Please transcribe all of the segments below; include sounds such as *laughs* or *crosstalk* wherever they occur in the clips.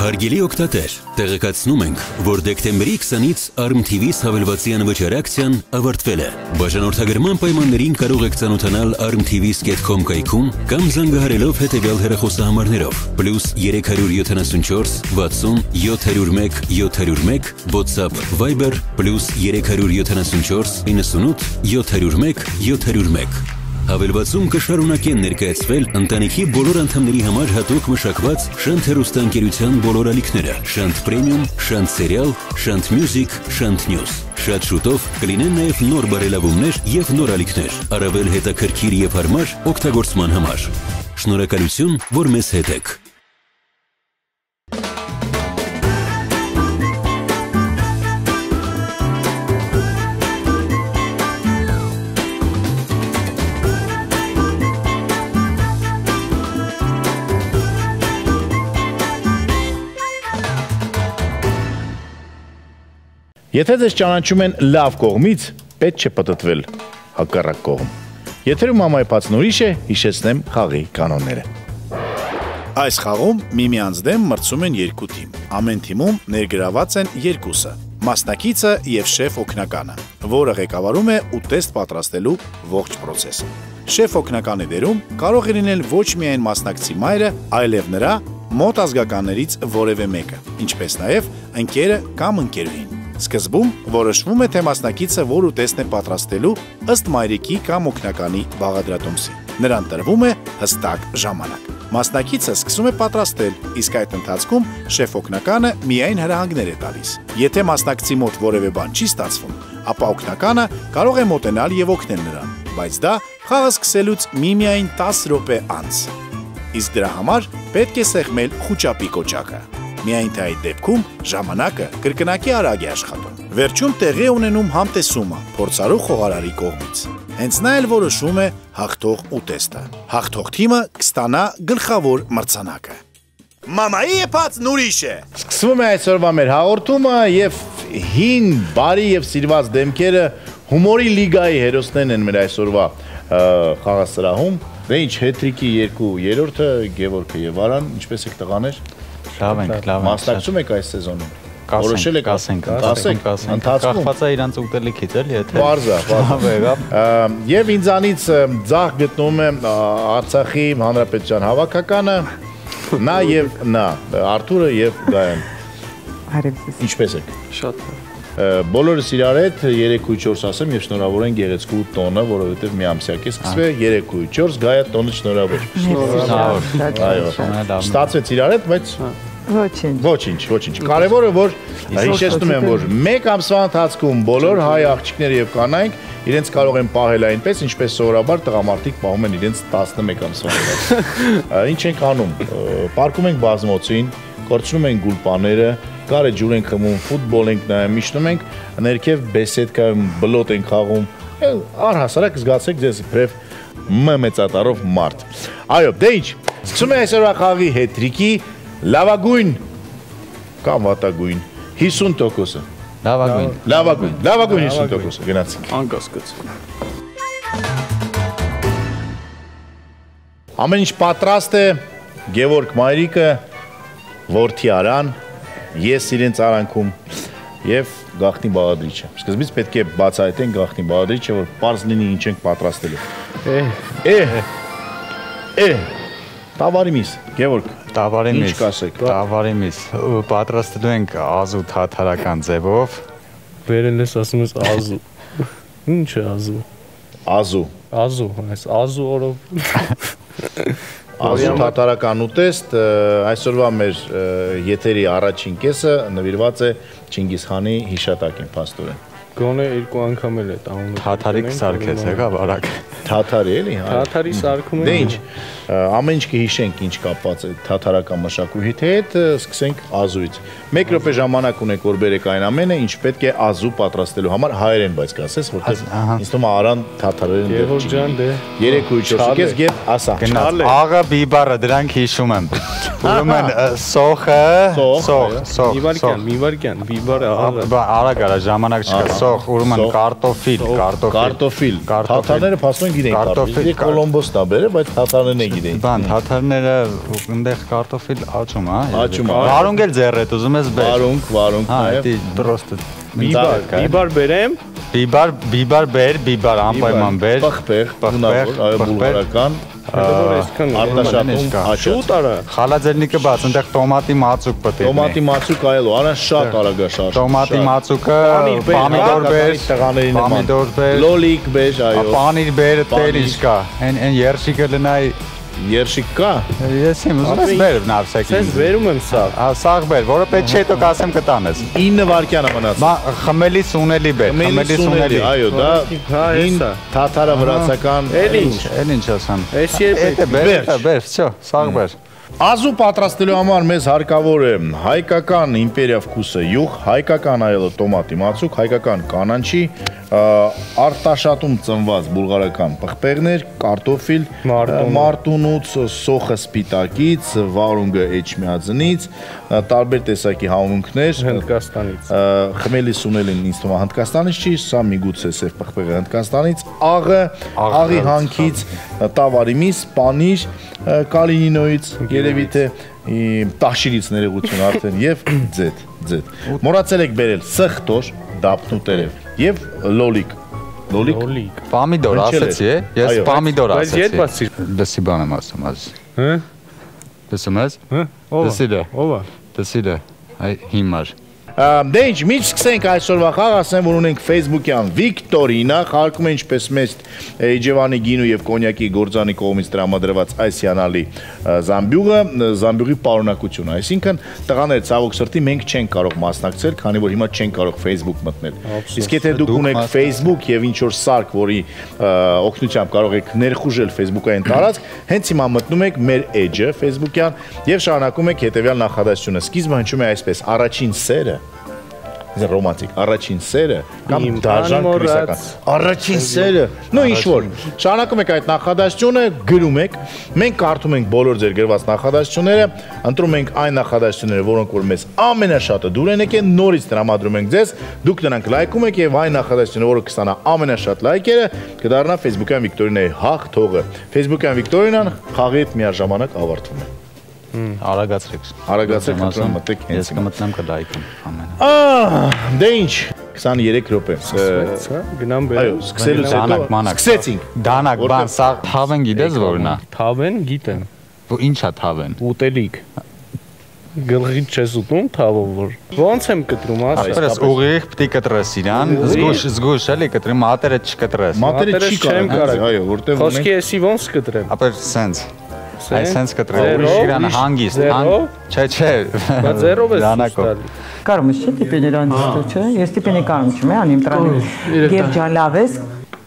Հարգելի օգտատեր, տեղեկացնում ենք, որ դեկտեմբերի 20-ից ARM TV-ս հավելվածի անվճար ակցիան ավարտվել է։ Բաժանորդագրման պայմաններին կարող եք ծանոթանալ armtv.com կայքում կամ զանգահարելով հետևյալ հեռախոսահամարներով՝ +374 60 701 701, WhatsApp, Viber +374 98 701 701 Հավելվածում կշարունակեն ներկայացվել ընտանիքի բոլոր անդամների համար հատուկ մշակված Շանթ հեռուստաընկերության բոլոր ալիքները՝ Շանթ Premium, Շանթ Serial, Շանթ Music, Շանթ News։ Շատ շուտով կլինեն նաև նոր բարելավումներ եւ նոր ալիքներ, առավել հետաքրքիր եւ հարմար օգտագործման համար։ Շնորհակալություն, որ մեզ հետ եք։ Եթե ձեզ ճանաչում են լավ կողմից, պետք չէ պատտվել հակառակ կողմ։ Եթերում ամայպացն ուրիշ է, հիշեցնեմ խաղի կանոնները։ Այս խաղում միմյանց դեմ մրցում են երկու թիմ։ Ամեն թիմում ներգրաված են երկուսը՝ մասնակիցը եւ շեֆ օկնականը, որը ղեկավարում է ուտեստ պատրաստելու ողջ process-ը։ Շեֆ օկնականի դերում կարող է լինել ոչ միայն մասնակցի մայրը, այլև նրա մոտ ազգականներից որևէ մեկը, ինչպես նաև ընկերը կամ ընկերուհին։ Սկզբում որոշվում է, թե մասնակիցը որ ուտեստն է պատրաստելու ըստ մայրիկի կամ օգնականի բաղադրատոմսի։ Նրան տրվում է հստակ ժամանակ։ Մասնակիցը սկսում է պատրաստել, իսկ այդ ընթացքում շեֆ օգնականը միայն հրահանգներ է տալիս։ Եթե մասնակցի մոտ որևէ բան չի ստացվում, ապա օգնականը կարող է մոտենալ եւ օգնել նրան, բայց դա խաղը սկսելուց միմիայն 10 րոպե անց։ Իսկ դրա համար պետք է սեղմել խուճապի կոճակը միայն թե այդ դեպքում ժամանակը կրկնակի արագ է աշխատում։ Վերջում տեղի ունենում համտեսումը փորձարու խոհարարի կողմից։ Հենց նա էլ որոշում է հաղթող ուտեստը։ Հաղթող թիմը կստանա գլխավոր մրցանակը։ Մամայի եփածն ուրիշ է։ Սկսվում է այսօրվա մեր հաղորդումը եւ հին, բարի եւ սիրված դեմքերը հումորի լիգայի հերոսներն են մեր այսօրվա խաղասրահում։ Դե ինչ, հետրիկի երկու երրորդը Գևորգը եւ Արան, ինչպես եք տղաներ։ Լավ ենք, լավ ենք։ Մասնակցում եք այս սեզոնում։ Որոշել եք ասենք, ասենք, ընթացքում կախված է իրանց ուտելիքից էլի, եթե Բարձա, բարձա։ Եվ ինձանից ձախ գտնում է Արցախի հանրապետության հավաքականը նա եւ նա, Արթուրը եւ Գայան։ Հարևձեզ։ Ինչպես եք։ Շատ լավ բոլորս իրար հետ 3.4 ասեմ եւ շնորհավոր են գեղեցկու տոնը, որովհետեւ մի ամսյակ է սկսվել 3.4 գայա տոնը շնորհավոր։ Շնորհավոր։ Այո։ Ստացվեց իրար հետ, բայց Ոչինչ։ Ոչինչ, ոչինչ։ Կարևորը որ հիշեցնում եմ, որ մեկ ամսվա ընթացքում բոլոր հայ աղջիկները եւ կանայք իրենց կարող են պահել այնպես, ինչպես սովորաբար տղամարդիկ պահում են իրենց 11 ամսվա ընթացքում։ Ինչ ենք անում։ Պարկում ենք բազմոցին, կորցնում ենք գուլպաները, կարը ջուր ենք խմում, ֆուտբոլ ենք նայում, միշտում ենք, ներքև բեսեդկայում բլոտ ենք խաղում։ Առհասարակ զգացեք ձեզ իբրև մ մեծատարով մարդ։ Այո, դե ինչ, սկսում է այսօրվա խաղի հետրիկի լավագույն կամ վատագույն 50%-ը։ Լավագույն։ Լավագույն, լավագույն 50%-ը գնացինք։ Անկասկած։ Ամեն ինչ պատրաստ է Գևորգ Մայրիկը, Որթի Արան, ես իրենց արանքում եւ գախնի բաղադրիչը։ Սկզբից պետք է բացահայտեն գախնի բաղադրիչը, որ པարզ լինի ինչ ենք պատրաստելու։ Է, է, է, տավարի միս, Գևորգ, Տավարի միս։ Ինչ կասեք։ Տավարի միս։ Պատրաստելու ենք ազու թաթարական ձևով։ Վերել ես ասում ես ազու։ *laughs* Ինչ է ազու։ ազու, Ազու, այս ազու օրով *laughs* ազու թատարական ուտեստ, այսօրվա մեր եթերի առաջին կեսը նվիրված է Չինգիզ խանի հիշատակին, փաստորեն։ գոնե երկու անգամ էլ է տանում։ Թաթարի կսարքես, եկա բարակ։ Թաթարի էլի, հա։ Թաթարի սարքում Դե ինչ, ամեն ինչ կհիշենք ինչ կապված է թաթարական մշակույթի հետ, սկսենք ազուից։ 1 րոպե ժամանակ ունեք որ բերեք այն ամենը, ինչ պետք է ազու պատրաստելու համար հայերեն բայց կասես, որտեղ ինձ թվում է արան թաթարերեն Գևորգ ջան, դե 3.4 կես գետ ասա։ Գնաց։ Աղա բիբարը դրանք հիշում եմ։ Ուրեմն սոխը, Սոխ, սոխ, այո։ սոխ, մի վարքյան, մի վարքյան, բիբարը աղա։ Բա արագ արա ժամանակ չկա։ Սոխ, ուրեմն կարտոֆիլ, կարտոֆիլ։ Կարտոֆիլ։ Թաթարները փաստորեն գիտեն Կարտոֆիլ, է բերել, բայց թաթարներն է գիտեին։ Բան, թաթարները այնտեղ կարտոֆիլ աճում, հա։ Աճում, հա։ Վարունգ էլ ձեռետ ուզում ես բեր։ Վարունգ, վարունգ Հա, դի պրոստը Բիբար, բիբար բերեմ։ Բիբար, բիբար բեր, բիբար անպայման բեր։ Պղպեղ, Պղպեղ, այո, բուլղարական, Հետո որ այսքան արտաշատում շուտ արա։ Խալաձելնիկը բաց, այնտեղ տոմատի մածուկ է։ Տոմատի մածուկ այլո, արա շատ արագ է շարժ։ Տոմատի մածուկը, բեր, պամիդոր հա, բեր, տղաների նման։ պամիդոր բեր, Լոլիկ բեջ, այո։ պանիր բեր, տեր Պանիր։ ինչ կա։ Այն այն երշիկը լնայ, երշիկ կա։ Ես իմ ուզում ես բերեմ նավսակին։ Ես վերում եմ սա։ Հա, սաղ բեր, որը պետք չէ, հետո կասեմ կտանես։ 9 վարկյանը մնաց։ Բա խմելիս ունելի բեր, խմելիս ունելի։ Այո, դա հա հեսա։ Թաթարը վրացական։ Էլ ինչ, էլ ինչ ասեմ։ Էս երբ է։ Բեր, բեր, վсё, սաղ բեր։ Ազու պատրաստելու համար մեզ հարկավոր է հայկական իմպերիա վկուսը յուղ, հայկական այլո տոմատի մածուկ, հայկական կանանչի, արտաշատում ծնված բուլղարական պղպեղներ, կարտոֆիլ, մարտունուց, սոխը սպիտակից, վարունգը էջմիածնից, տարբեր տեսակի համունքներ, Հնդկաստանից։ խմելի սունելին ինձ թվում է Հնդկաստանից չի, սա միգուցե սև պղպեղը Հնդկաստանից, աղը, աղի հանքից, տավարի միս, պանիր, կալինինոից, երևի թե տաշիրից ներողություն արդեն եւ ձետ, ձետ։ Մոռացել եք բերել սխտոր, դափնու տերև եւ լոլիկ։ Լոլիկ Պամիդոր ասացի, է, ես պամիդոր բայց երբ ասացի։ ասիր։ Դսի բան եմ ասում, ազ։ Հը? Դսում ես։ Հը? Ո՞վ։ Դսիլը, Ո՞վ։ է։ դսիլը։ Այ հիմար։ Դե ինչ, մի սկսենք այսօրվա խաղ, ասեմ, որ ունենք Facebook-յան Վիկտորինա, խաղարկում է ինչպես մեծ Իջևանի գինու եւ կոնյակի գործանի կողմից տրամադրված այս հիանալի ա, զամբյուղը, զամբյուղի պարունակությունը։ Այսինքն տղաներ ցավոք սրտի մենք չենք կարող մասնակցել, քանի որ հիմա չենք կարող Facebook մտնել։ Իսկ եթե դուք ունեք Facebook եւ ինչ որ սարք, որի օգնությամբ կարող եք ներխուժել Facebook-ային տարածք, հենց հիմա մտնում եք մեր edge-ը Facebook-յան եւ շարունակում եք հետեւյալ նախադասությունը։ Սկիզբը հնչում է այսպես. առաջին սերը Ձեր ռոմանտիկ առաջին սերը կամ դաժան քրիսական առաջին սերը նո ինչ որ շարունակում եք այդ նախադասությունը գրում եք մենք կարդում ենք բոլոր ձեր գրված նախադասությունները ընտրում ենք այն նախադասությունները որոնք որ մեզ ամենաշատը դուր են եկել նորից տրամադրում ենք ձեզ դուք նրանք լայքում եք եւ այն նախադասությունը որը կստանա ամենաշատ լայքերը կդառնա Facebook-յան Վիկտորինայի հաղթողը Facebook-յան Վիկտորինան խաղի հետ միաժամանակ ավարտվում է Արագացրեք։ Արագացրեք, Ասում, խնդրում եմ, մտեք հենց Ես կմտնեմ կլայքեմ ամենը։ Ահ, դե ինչ 23 րոպե Սա գնամ բերեմ։ Այո, սկսելուց Դանակ, հետո մանակ։ սկսեցինք։ Դանակ, բան, սա թավեն գիտես որն է։ Թավեն գիտեմ։ Ու ինչա թավեն։ Ուտելիք։ Գլխից չես ուտում թավով որ։ Ոնց եմ կտրում, Ասես ուղիղ պիտի կտրես իրան, զգուշ, զգուշ էլի կտրի, մատերը չկտրես։ Մատերը չի չեմ կարող, այո, որտեվ Խոսքի ունենք էսի ոնց կտրեմ։ Ապա սենց Այ սենց կտրել։ Ձերով, Ուրիշ իրան ուրիշ- հանգիստ, ձերով? հանգ։ Չէ, չէ։ Բա ձերով ես Դանակով։ ստալի։ Կարում ես չէ տիպեներ անցնել, չէ։ Ես տիպենի կարում չեմ, անիմ տրանի։ Գերջան լավ ես։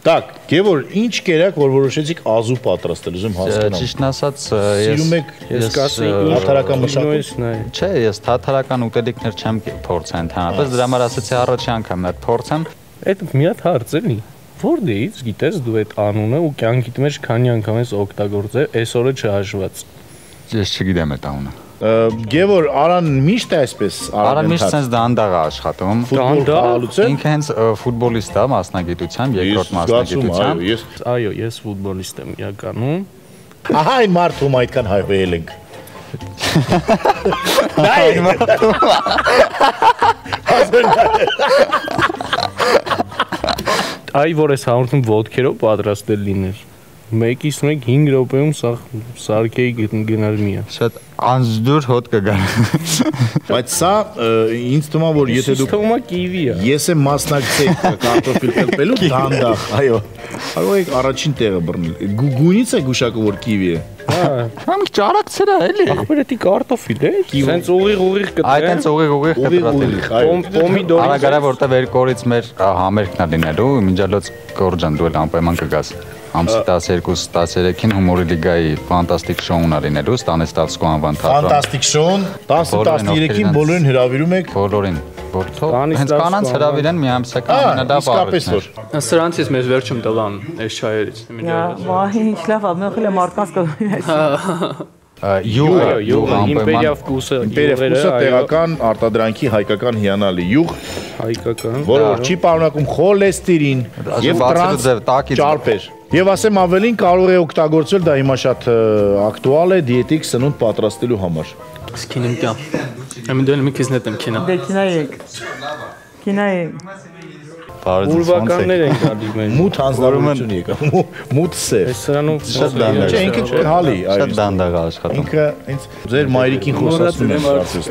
Так, Գևոր, ինչ կերակ, որ որոշեցիք ազու պատրաստել, ուզում հասկանամ։ Ճիշտն ասած, ես Սիրում եք Ես կասեի Թաթարական մշակույթ։ նայ։ Չէ, ես թաթարական ուտելիքներ չեմ փորձել ընդհանրապես, դրա համար ասացի առաջի անգամ եմ փորձեմ։ Այդ մի հատ հարց էլի։ Որտեղից գիտես դու այդ անունը ու կյանքիդ մեջ քանի անգամ ես օգտագործել, այսօրը չհաշված։ Ես չգիտեմ այդ անունը։ Գևոր, Արան միշտ է այսպես Արա միշտ sense դանդաղ է աշխատում։ ֆուտբոլ Դանդաղ։ խաղալուց է։ Ինքը հենց ֆուտբոլիստ է մասնագիտությամբ, երկրորդ մասնագիտությամբ։ ես Այո, ես ֆուտբոլիստ եմ իրականում։ ահա այն մարդում այդքան հայվել ենք։ Այ որ ես հաղորդում ոդքերով պատրաստել լիներ։ Մեկից մեկ 5 րոպեում սա սարքեի գնալ միա։ Շատ անզդուր հոտ կգա։ *laughs* Բայց սա ինձ թվում է որ եթե դուք թվում է կիվի է։ ես եմ մասնակցել *laughs* կարտոֆիլ կլպելու դանդաղ, այո։ Կարող եք առաջին տեղը բռնել։ Գու- Գույնից է գուշակը որ կիվի է։ Համ ճարակցել է էլի։ Ախպեր էդի կարտոֆիլ է։ Սենց ուղիղ ուղիղ Այդ հենց կտրեմ։ ուղիղ ուղիղ Ուղիղ կտրատել։ ուղիղ, այո։ Պոմ- Պոմիդոր։ Արագարա որտեվ երկորից մեր համերգն է լինելու, միջալոց գորջան դու էլ անպայման կգաս։ Ամսի 12-13-ին հումորի լիգայի ֆանտաստիկ շոուն է լինելու Ստանեսլավսկու անվան թատրոն։ Ֆանտաստիկ շոուն 10-13-ին բոլորին հրավիրում եք։ Բոլորին։ Որ թող հենց կանանց հրավիրեն մի ամսական ամենալավ իսկապես որ։ առիթներ։ Սրանցից մեզ վերջում տղան այս չայերից։ Վահի ինչ լավ, ամենախելը մարդկանց կդու։ Ա, Յուղը, յուղը իմպերիա վկուսը, Պերեֆուսը տեղական արտադրանքի հայկական հիանալի յուղ, հայկական։ որը որ չի պարունակում խոլեստերին եւ տրանս ճարպեր։ Եվ ասեմ ավելին կարող է օգտագործել դա հիմա շատ ակտուալ է դիետիկ սնունդ պատրաստելու համար։ Սկինում կյա։ Ամեն դու քիզ նետեմ քինա։ Դե քինայեք։ Քինայեք։ Բարոց Ուրվականներ են գալի մենք։ Մութ հանձնարարություն եկա։ մու- Մութ սեր։ Այս սրանով Շատ դանդաղ։ Չէ, ինքը հալի, այո։ Շատ դանդաղ աշխատում։ Ինքը ինձ ձեր մայրիկին խոսացնում է հարցից։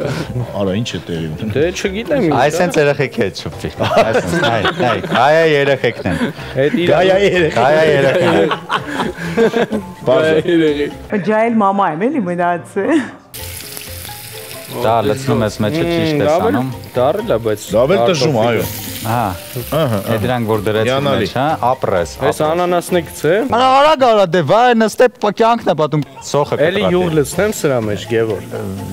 Արա ինչ է տեղի ունենում։ Դե չգիտեմ ինչ։ Այսենց երեխեք հետ շփվի։ Այսենց, հայ, հայ, հայ երեխեքն են։ Այդ իր Գայա երեք։ Հայ երեխեք։ Բարձր։ Ջայել մամա եմ էլի մնացը։ Դա լցնում ես մեջը ճիշտ ես անում։ դարել է, բայց Լավ էլ տժում, այո։ Հա։ Ահա։ Է դրանք որ դրեցին Հիանալի։ մեջ, հա, ապրես։ Այս անանասն է գցե։ Արա արագ արա դե վայ նստե կյանքն է պատում սոխը Էլի յուղ լցնեմ սրա մեջ, Գևոր։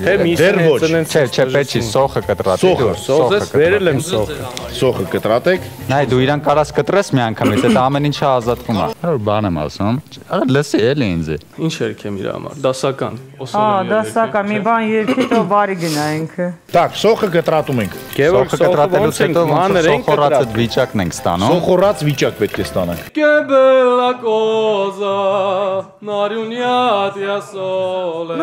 Թե մի Դեռ ոչ։ Չէ, չէ, պետք չի սոխը կտրատի։ Սոխը, Սոս վերել եմ սոխ։ Սոխը կտրատեք։ Նայ դու իրան կարաս կտրես մի անգամից, այդ ամեն ինչը ազատվում է։ Հա բան եմ ասում։ Արա լսի էլի ինձ։ Ինչ երգ եմ իր համար։ Դասական։ Ա, Օսալեմ։ դա սակա մի բան երկի տո բարի գնա ինքը։ Так, սոխը կտրատում ենք։ Գևոր Սոխը կտրատելուց հետո ոնց մանր որ ենք սոխորացած վիճակն ենք ստանում։ Սոխորած վիճակ պետք է ստանանք։ Che bella cosa, Nariuniati a sole,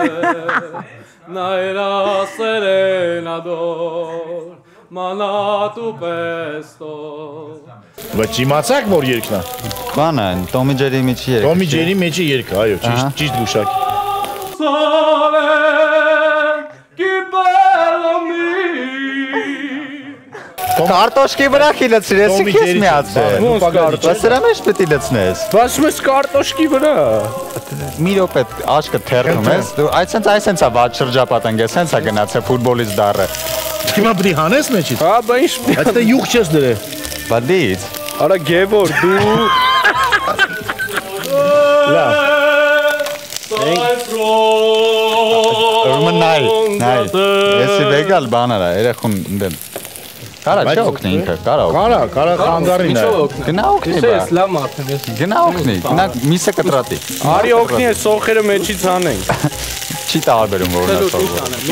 Naira serena dor, Manatu pesto. Բայց իմացաք որ երկնա։ Բանը, Տոմի Ջերի միջի երեք։ Տոմի Ջերի մեջի երկը, այո, Ահա։ ճիշտ ճիշտ գուշակ։ Sole, che bello mi. Կարտոշկի վրա խիլեցրես, Տոմի քեզ Ջերի միացե։ Ոնց կարտոշ։ Բայց սրա մեջ պետք է լցնես։ Բայց մեզ կարտոշկի վրա։ Մի րոպե աշկը թերնում ես։ Դու այսենց այսենց է ված շրջապատանք, այսենց է գնացել ֆուտբոլից դառը։ Հիմա պիտի հանես մեջից։ Հա, բա ինչ Բայց դե յուղ չես դրել։ Բալից։ Արա Գևոր, դու Լավ։ Ուրեմն նայ, նայ։ Եսի վեգալ բան արա, երախուն դեն։ Կարա չի օգնի ինքը, կարա օգնի։ Կարա, կարա խանգարին է։ Գնա օգնի Չէ, ես լավ մարդ եմ, ես Գնա օգնի, գնա միսը կտրատի։ արի օգնի է սոխերը մեջից հանենք։ Չի տարբերում որ նա Սելուտ ինչ սովոր։ անեմ։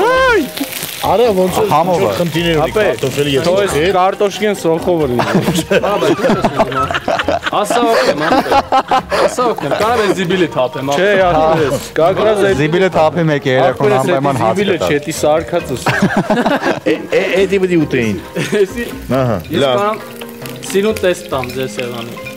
Ոյ, Արա ոնց որ Համով է։ խնդիրներ ունի կարտոֆելի ես Թող կարտոշկին սոխով լինի։ Բաբա, դու ես ուզում։ Ասա օգնեմ, ասա օգնեմ։ Կարող եմ զիբիլի թափեմ։ Չէ, ախորես, կագրած այդ Զիբիլը թափի մեկ է երախուն ախորես անպայման հաց զիբիլը կտա։ չետի սարկածս։ Էդի բդի ուտեին։ Էսի Ահա, ես լավ։ կարող սինու տեստ տամ ձեր սեղանի։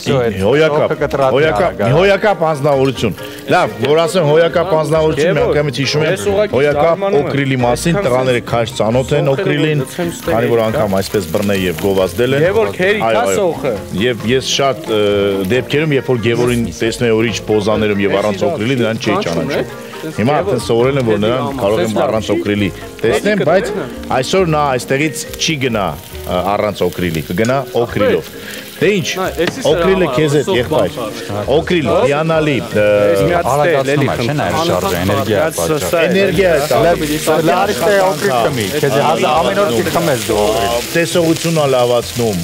Հոյակապ, հոյակապ, հոյակապ անձնավորություն։ Լավ, որ ասեմ հոյակապ անձնավորություն, մի Գևոր, անգամից հիշում եմ հոյակապ օկրիլի մասին, տղաները քաշ ծանոթ են օկրիլին, քանի որ անգամ այսպես բռնել եւ գովազդել են։ Գևոր, քերի, Այո, քա այո։ սոխը։ Եվ ես շատ դեպքերում, երբ որ Գևորին տեսնում եմ ուրիշ պոզաներում եւ առանց օկրիլի, նրան չի ճանաչում։ Հիմա արդեն սովորել եմ, որ նրան կարող եմ առանց օկրիլի տեսնեմ, բայց այսօր նա այստեղից չի գնա առանց օկրիլի, կգնա օկրիլով։ Դե ինչ, օկրիլը քեզ հետ համար, եղբայր։ սոխ Օկրիլ, հիանալի, Արագացնում է, չէ՞ նաև շարժը, էներգիա է պատճառ։ էներգիա է տա։ Լարիշ թե օգրի խմի, քեզ ամեն օր չի խմես դու օգրի։ Տեսողությունն է լավացնում,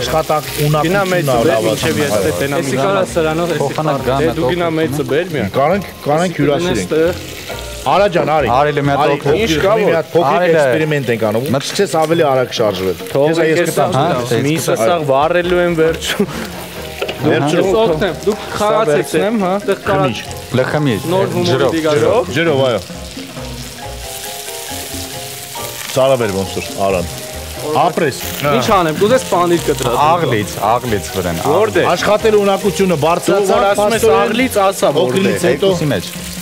աշխատանք ունակությունն է լավացնում։ Էսի կարա սրանով էսի դու գնա մեծը բեր մի։ Կանենք, կանենք հյուրասիրենք։ Արա ջան, արի։ Արիլը մի հատ օգնի, ինչ կա կա, մի հատ Արիլը- էքսպերիմենտ ենք անում։ Մտ- Սկսես ավելի արագ շարժվել։ Թող Ես կտամ։ Հա, դե Միսը սաղ վառելու եմ վերջում։ Վերջում Ես օգնեմ, դուք խաղացեք վերցնեմ, հա։ Այդտեղ կարա հումորի ջրով։ դիգարով։ Ջերով, այո։ Սարը բեր ոնց որ արան։ Ապրես։ Ինչ անեմ, դու ես պանիր կտրած։ Աղլից, աղլից վրան։ Որտե՞։ Աշխատելու ունակությունը որ բարձրացավ, ասում ես աղլից, ասա օկրիլից որտե։ հետո Հետո մեջ։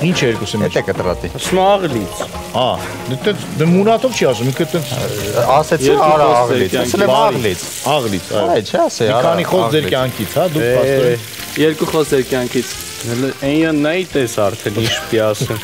ինչ երկուսի մեջ։ Եթե կտրատի։ Սմաղլից։ Հա, դե դե մունատով չի ասում, ինքը տենց Ասեցի արա աղլից։ Ասել եմ աղլից։ աղլից, այո։ Այ չէ, ասե Մի արա։ քանի խոսք ձեր կյանքից, հա, դուք փաստորեն Երկու խոսեր կյանքից։ Այն նայ տես արդեն ինչ պիտի ասեմ։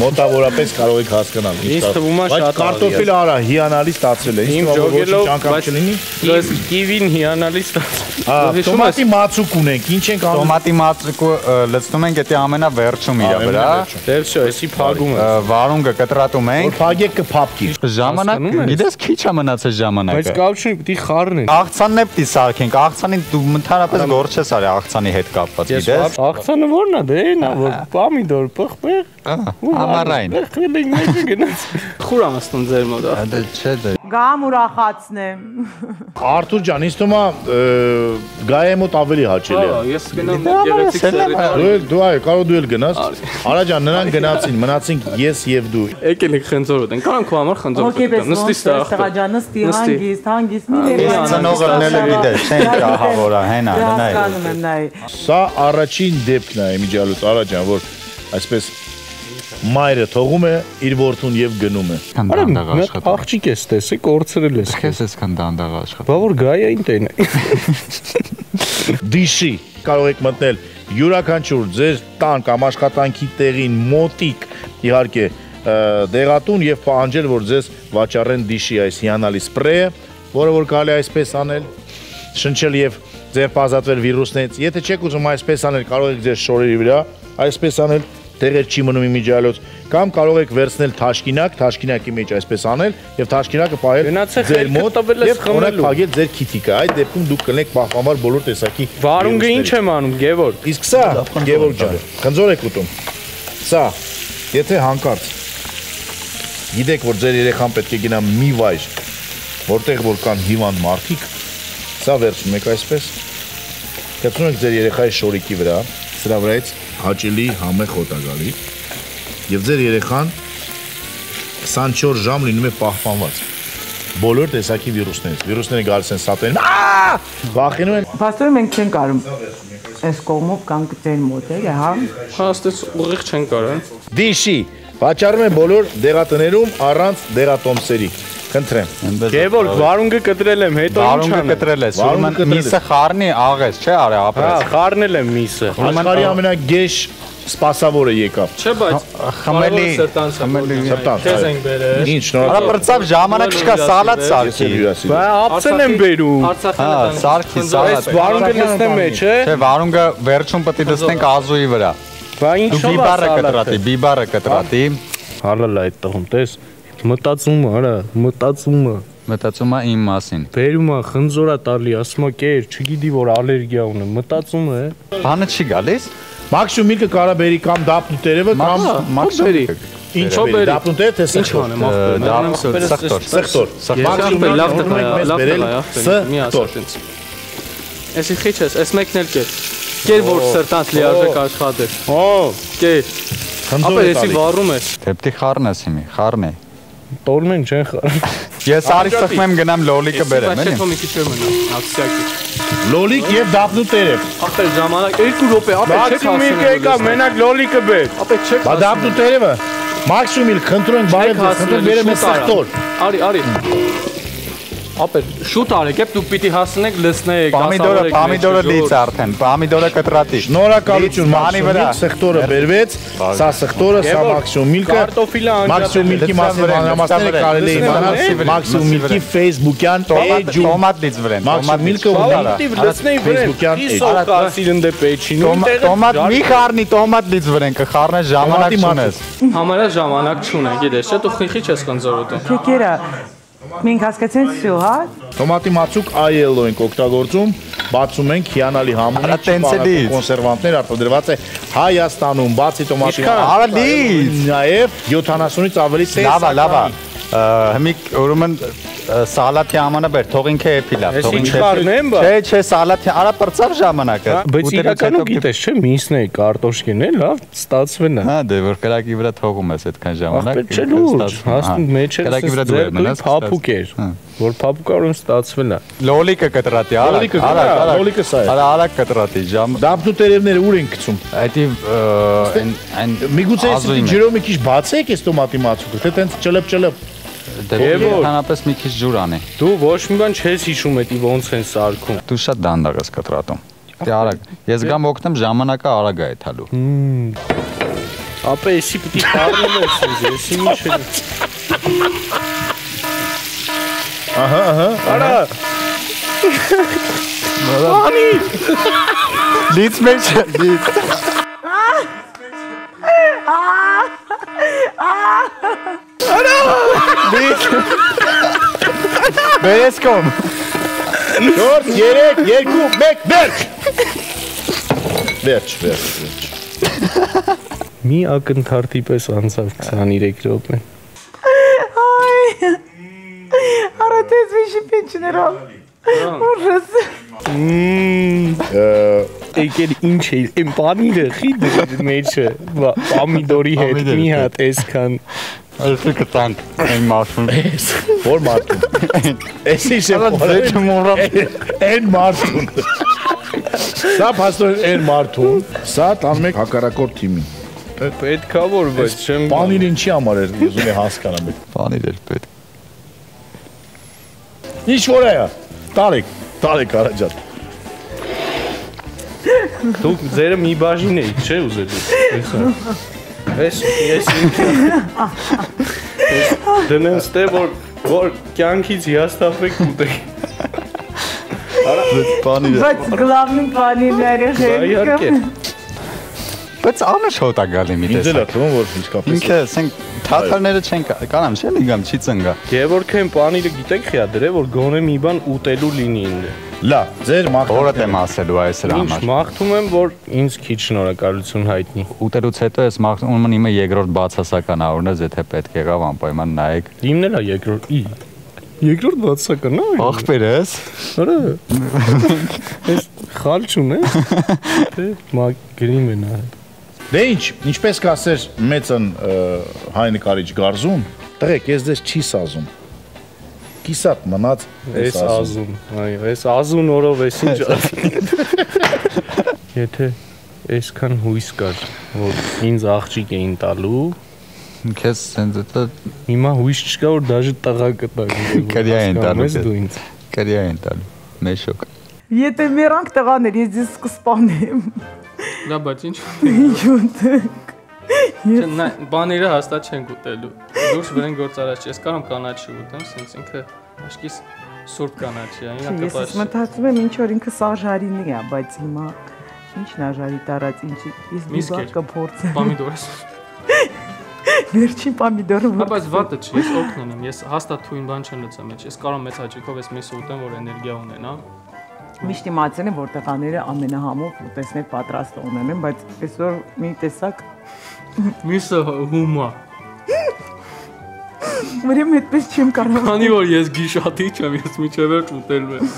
մոտավորապես կարող եք հասկանալ։ թվում է Բայց կարտոֆիլը արա հիանալի ստացել է։ որ ջոգելով, բայց- չլինի։ Ես կիվին հիանալի ստացա։ Հա, տոմատի մածուկ ունենք, ինչ ենք անում։ Տոմատի մածկու լցնում ենք դա ամենավերջում իր վրա։ Դեր շո, էսի փագում է։ Վարունգը կտրատում Որ ենք։ փագեք կփապկի։ Ժամանակ, գիտես քիչ է մնացել Բայց ժամանակը։ կապ չունի, պիտի խառնեն։ Աղցանն է պիտի սարքենք։ Աղցանին դու ընդհանրապես գործ չես արի աղցանի հետ կապված, Ես գիտես։ աղցանը ո՞րն է, դե նա *laughs* որ պամիդոր պղպեղ։ Ամառային։ Խելին մեջը գնաց։ *laughs* Խուր ամստում ձեր մոտ։ Դա չէ դա։ Գամ ուրախացնեմ։ *laughs* Արթուր ջան, ինձ թվում է գայե մոտ ավելի հաճելի Հա, է։ ես գնամ գեղեցիկ սերի։ Դու էլ դու այ կարող դու էլ գնաս։ Արա ջան, նրանք գնացին, մնացինք ես եւ դու։ Եկել եք խնձորոտ են։ Կարան քո համար խնձորոտ Հոգեպես գտամ։ Նստի նստի ստեղ։ ջան, նստի հանգիստ, հանգիստ մի Մի դեպի։ Ծնողը լնելը գիտես, չեն ահավորա, հենա, նայ։ Սա առաջին դեպքն է Իմիջալուց Արա ջան, որ այսպես մայրը թողում է իր որդուն եւ գնում է։ հատ աշխատում։ աղջիկ ես տեսել, կորցրել ես։ Քեզ էս կանդանդաղ աշխատում։ Բա որ գայային տեն։ *laughs* Դիշի կարող եք մտնել յուրաքանչյուր ձեր տան կամ աշխատանքի տեղին մոտիկ իհարկե դեղատուն եւ պահանջել որ ձեզ վաճառեն դիշի այս հիանալի սպրեյը, որը որ կարելի այսպես անել, շնչել եւ ձեր ազատվել վիրուսներից։ Եթե չեք ուզում այսպես անել, կարող եք ձեր շորերի վրա այսպես անել տեղեր չի մնում իմիջիալոց կամ կարող եք վերցնել թաշկինակ, թաշկինակի մեջ այսպես անել եւ թաշկինակը պահել ձեր մոտ եւ օրինակ փակել ձեր քիթիկը։ Այդ դեպքում դուք կլինեք պահպանված բոլոր տեսակի Վարունգը ինչ եմ անում, Գևորգ։ Իսկ սա, Գևորգ ջան, խնձոր եք ուտում։ Սա, եթե հանկարծ գիտեք, որ ձեր երեխան պետք է գնա մի վայր, որտեղ որ կան հիվանդ մարդիկ, սա վերցնում եք այսպես, գցում եք ձեր երեխայի շորիկի վրա, սրա վրայից հաճելի համեղ հոտ է գալի, եւ ձեր երեխան 24 ժամ լինում է պահպանված բոլոր տեսակի վիրուսներից։ Վիրուսները գալիս են սատեն։! Վախենում են Պաստորը մենք չենք կարում այս կողմով կանք ձեր մոտ է, հա։ Հաստես ուղիղ չեն կարող։ Դիշի վաճառում են բոլոր դեղատներում առանց դեղատոմսերի։ Խնդրեմ։ Գևորգ, վարունգը կտրել եմ, հետո ինչ Վարունգը անեմ։ կտրել ես, Վարունգը ուրեմն կտրել ես։ միսը խառնի աղես, չէ՞ Հա, ապրես։ խառնել եմ միսը։ Աշխարհի ամենագեշ սպասավորը եկավ։ Չէ, բայց Խմելի, խմելի։ Սրտանց, Քեզ ենք բերել։ Ինչ Արա շնորհակալ։ բրծավ ժամանակ չկա սալատ սարքի։ Բա ափսեն եմ բերում։ Հա, սարքի սալատ։ Վարունգը լցնեմ մեջ, է։ Չէ, վարունգը վերջում պետք է դստենք ազուի վրա։ Բա ինչով է բիբարը սալատը։ կտրատի, բիբարը կտրատի։ Հալալ այդ տղում, տես։ Մտածում է, արա, մտածում է։ Մտածում է իմ մասին։ Բերում է, խնձորա տալի, ասում է կեր, չգիտի որ ալերգիա ունեմ, մտածում է։ Բանը չի գալիս։ Մաքսիմում միկը կարա բերի կամ դապնու տերևը կամ Մաքսիմի։ ինչ Ո՞վ բերի։ բերի։ Դապնու տերը թե Ինչ սխտոր։ անեմ, ախպեր, դա սխտոր։ Սխտոր։ Մաքսիմում լավ տղա, լավ տղա, ախպեր։ ս Մի տոր։ ասած ինձ։ Էսի խիչ ես, էս մեկն էլ կեր։ Կեր որ սրտանց լիարժեք աշխատեր։ Հա, Կեր։ Ապա էսի վառում ես։ Դեպտի խառնես հիմի, խառնե։ տորմեն չեն խառ։ Ես արի սխմեմ գնամ լոլիկը բերեմ, էլի։ հետո մի քիչ է մնա, ակսիակի։ Լոլիկ եւ դապնու տերև։ Ապա ժամանակ 2 րոպե, ապա չեք Մաքսիմում եկա եկա, մենակ լոլիկը բեր։ Ապա չեք Բա դապնու տերևը։ Մաքսիմում խնդրում ենք բարև խնդրում բերեմ ես սխտոր։ Արի, արի։ Ապա շուտ արեք, դուք պիտի հասնեք լսնեք, Պամիդորը, դասավորեք պամիդորը մեջը, լից արդեն, պամիդորը կտրատի։ Շնորհակալություն Բանի վրա։ սխտորը բերվեց, սա սխտորը, սա մաքսիմում միլկը։ Կարտոֆիլը Մաքսիմում միլկի մասին մանրամասները կարելի է իմանալ Մաքսիմում միլկի Facebook-յան էջում Տոմատ լից վրեն, տոմատ միլկը Բավականին լցնեի վրեն։ Facebook-յան էջ։ Իսո կասիրն դե պեչին։ Տոմատ մի խառնի, տոմատ լից վրեն, կխառնես ժամանակ չունես։ Համարյա ժամանակ չունեն, գիտես, չէ՞ դու խիխի չես կնձորոտում։ Քեքերը Մենք հասկացանք սյո, հա։ Տոմատի մածուկ ILO ենք օգտագործում, բացում ենք հիանալի համունի չփառած կոնսերվանտներ արտադրված է Հայաստանում, բացի տոմատի հարալից, նաև 70-ից ավելի սեյս։ Լավ, լավ։ Հմիկ, ուրեմն սալատի ամանը բեր, թող ինքը էփի լավ, թող ինքը։ Չէ, չէ, սալատի, արա բրծավ ժամանակը։ Բայց Ուտելուց իրականում գիտես, չէ, միսն է, կարտոշկեն է, լավ ստացվեն է։ Հա, դե որ կրակի վրա թողում ես այդքան ժամանակ։ Ախպեր չէ լուրջ, հասնում մեջ է Կրակի վրա դու մնաս։ փափուկ էր, Հա։ որ փափուկ առում ստացվել է։ Լոլիկը կտրատի, արա։ կտրա, լոլիկը սա է։ Արա արա կտրատի ժամ։ Դապնու տերևները ուր են գցում։ Այդի այն այն Միգուցե ջրով մի քիչ բացեք այս տոմատի մածուկը, թե տենց ճլып Դե որ- ընդհանրապես մի քիչ ջուր անի։ Դու ոչ մի բան չես հիշում էդի ոնց են սարքում։ Դու շատ դանդաղ ես կտրատում։ Դե արագ։ Ես գամ օգնեմ ժամանակը արագ է այթալու։ Ապա էսի պիտի խառնել ես ինձ, էսի ինչ է։ Ահա, ահա։ Արա, Լից մեջ լից։ Լից։ Բերես կոմ։ 4 3 2 1 վերջ։ Վերջ, վերջ, վերջ։ մի ակնթարթի պես անցավ 23 րոպե։ Եթե ես պենչներով։ Ուրս։ Եկել ինչ է, այն պանիրը խիտ մեջը, պամիդորի հետ մի հատ այսքան Այսինքն կտանք այն մարդուն։ Որ մարդուն։ Էսի շե Դե մոռա։ Այն մարդուն։ Սա փաստորեն այն մարդուն, սա տանում եք հակառակորդ թիմին։ պետքա որ բայց չեմ Պանին ինչի համար էր ուզում է հասկանամ։ Բանիր էր պետք։ Ինչ որ է։ Տարեք, տարեք առաջ։ Դուք ձերը մի բաժին եք, չէ՞ ուզել։ Էս ես *laughs* դնեմ ստե որ որ կյանքից հիաստափեք ուտեք։ Բանիր է։ Բայց գլավնին պանիրները Իհարկե։ Բայց անշոտ է գալի մի Ինձ էլ է տեսակ։ թվում որ իսկապես Ինքը ասենք թաթարները չեն կա- կանամ չէ՞ լիգամ չի ծնգա։ Գևորգեն պանիրը գիտեք խիա դրե որ գոնե մի բան ուտելու լինի ինձ։ լա, ձեր Որը մախտը եմ ասելու այս Ինչ համար։ մաղթում եմ որ ինձ քիչ շնորհակալություն հայտնի։ Ուտելուց հետո ես մաքսիմում իմը երկրորդ բացասական առունը, եթե պետք եղավ անպայման նայեք։ Իմն էլ է երկրորդ ի։ Երկրորդ բացական նա։ Ախպեր ես։ Արա։ Էս խալ չունե։ *laughs* Թե մա գրիմ է նա։ Դե ինչ, ինչպես կասեր մեծն հայ նկարիչ Գարզուն, տղեկ, ես դες չի սազում։ Կիսատ մնաց Էս ազուն, այո, էս ազուն օրով էս ինչ *laughs* Եթե այսքան հույս կար, որ ինձ աղջիկ էին տալու, Քեզ սենց դա հիմա հույս չկա, որ դաժե տղա կտա։ Կրիա են տալու Ես դու ինձ։ կարիա են տալու։ Մեշոկ։ Եթե մերանք տղաներ, ես ձեզ կսպանեմ։ Դա բայց ինչ Ինչ ուտեք։ Չէ, նա բաները հաստատ չեն ուտելու։ Դուրս վրեն գործարած չի։ Ես կարող կանաչի ուտեմ, սենց ինքը աշկիս սուրբ կանաչի է, ինքը Ես մտածում եմ ինչ որ ինքը սաժարինի է, բայց հիմա ինչն է ժարի տարած, ինչ ես մի Միսկ բան էր։ կփորձեմ։ Պամիդորս։ Վերջին պամիդորը Հա, բայց վատը չի, ես օգնեն եմ։ Ես հաստատ թույն բան չեմ լցա մեջ։ Ես կարող մեծ հաճույքով ես միսը ուտեմ, որ էներգիա ունենա։ միշտ իմացել եմ որ տղաները ամենահամով ուտեսներ պատրաստ ունեն, բայց այսօր մի տեսակ Միսը հումա։ ուրեմն այդպես չեմ կարող։ Քանի որ ես գիշատիչ եմ, ես միջև վերջ ուտելու եմ։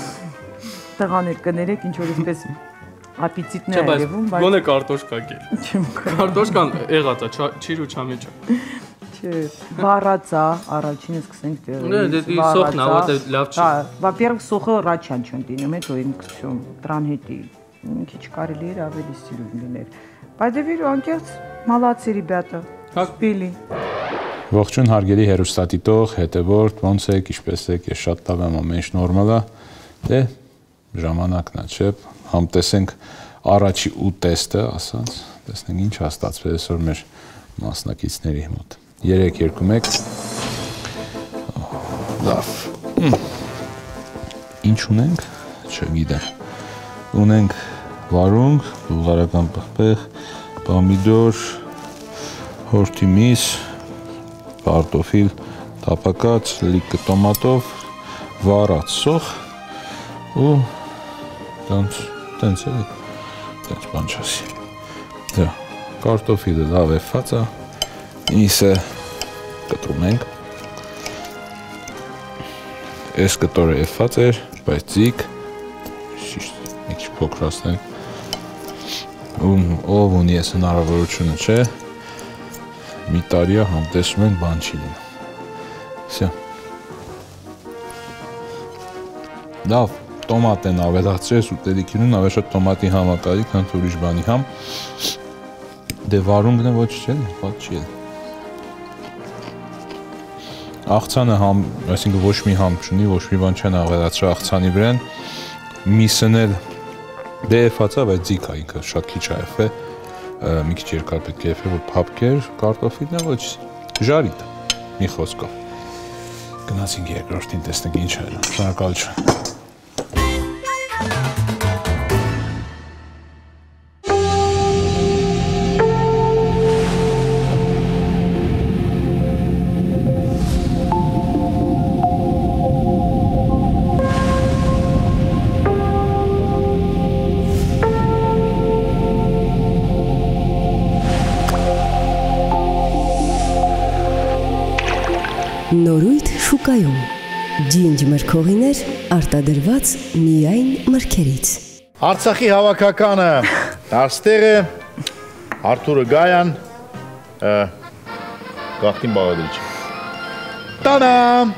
Տղաներ կներեք ինչ որ այսպես ապիցիտներ երևում, բայց գոնե կարտոշկա կեր։ չեմ կարող։ Կարտոշկան եղած է, չիր ու չամիջա։ Չէ, վառածա, առաջինը սկսենք դեռ։ Դե, դե, դե, սոխն ա, որտե լավ չի։ Հա, во-первых, սոխը ռաչան չեն դինում, հետո ինք всё, տրանհետի։ Մի քիչ կարելի էր ավելի սիրուն լիներ։ Բայց դե վիրո անկեղծ մալացի ребята։ Հա։ Սպիլի։ Ողջույն հարգելի հերոստատիտող, հետևորդ, ոնց եք, ինչպես եք, ես շատ լավ եմ, ամեն ինչ նորմալ է։ Դե ժամանակն է, չէ՞։ Համ տեսենք առաջի ու տեստը, ասած, տեսնենք ինչ հաստատվել այսօր մեր մասնակիցների մոտ։ 3-2-1 Լավ։ Ինչ ունենք, չգիտեմ։ Ունենք վարունգ, բուլղարական պղպեղ, պամիդոր, հորթի միս, կարտոֆիլ, տապակած, լիքը տոմատով, վառած սոխ ու տենց տենց էլի տենց բան չասի։ Դա կարտոֆիլը լավ է ֆածա, միսը կտրում ենք։ Այս կտորը էֆած էր, բայց ձիգ շիշտ մի քիչ փոքրացնենք։ Ում ով ունի այս հնարավորությունը, չէ՞ մի տարիա համտեսում են բան չի լինում։ Всё։ Լավ, տոմատ են ավելացրես ուտելիքին ավելի շատ տոմատի համ ա կարի, քան թե ուրիշ բանի համ։ Դե վարունգն է ոչ չէ, ված չի։ Աղցանը համ, այսինքն ոչ մի համ չունի, ոչ մի բան չեն ավելացրել աղցանի վրան։ Միսն էլ դե էֆացա, բայց ձիգ է ինքը շատ քիչ է էֆե մի քիչ երկար պետք է եփել, որ փափկեր, կարտոֆիլն է ոչ ժարիտ։ Մի խոսքով։ Գնացինք երկրորդին տեսնենք ինչ է։ Շնորհակալություն։ Շուկայում։ Ջինջ մրգողիներ արտադրված միայն մրգերից։ Արցախի հավաքականը. Արստեղը Արթուրը Գայան ը, Գախտին Բաղադրիչ Տանամ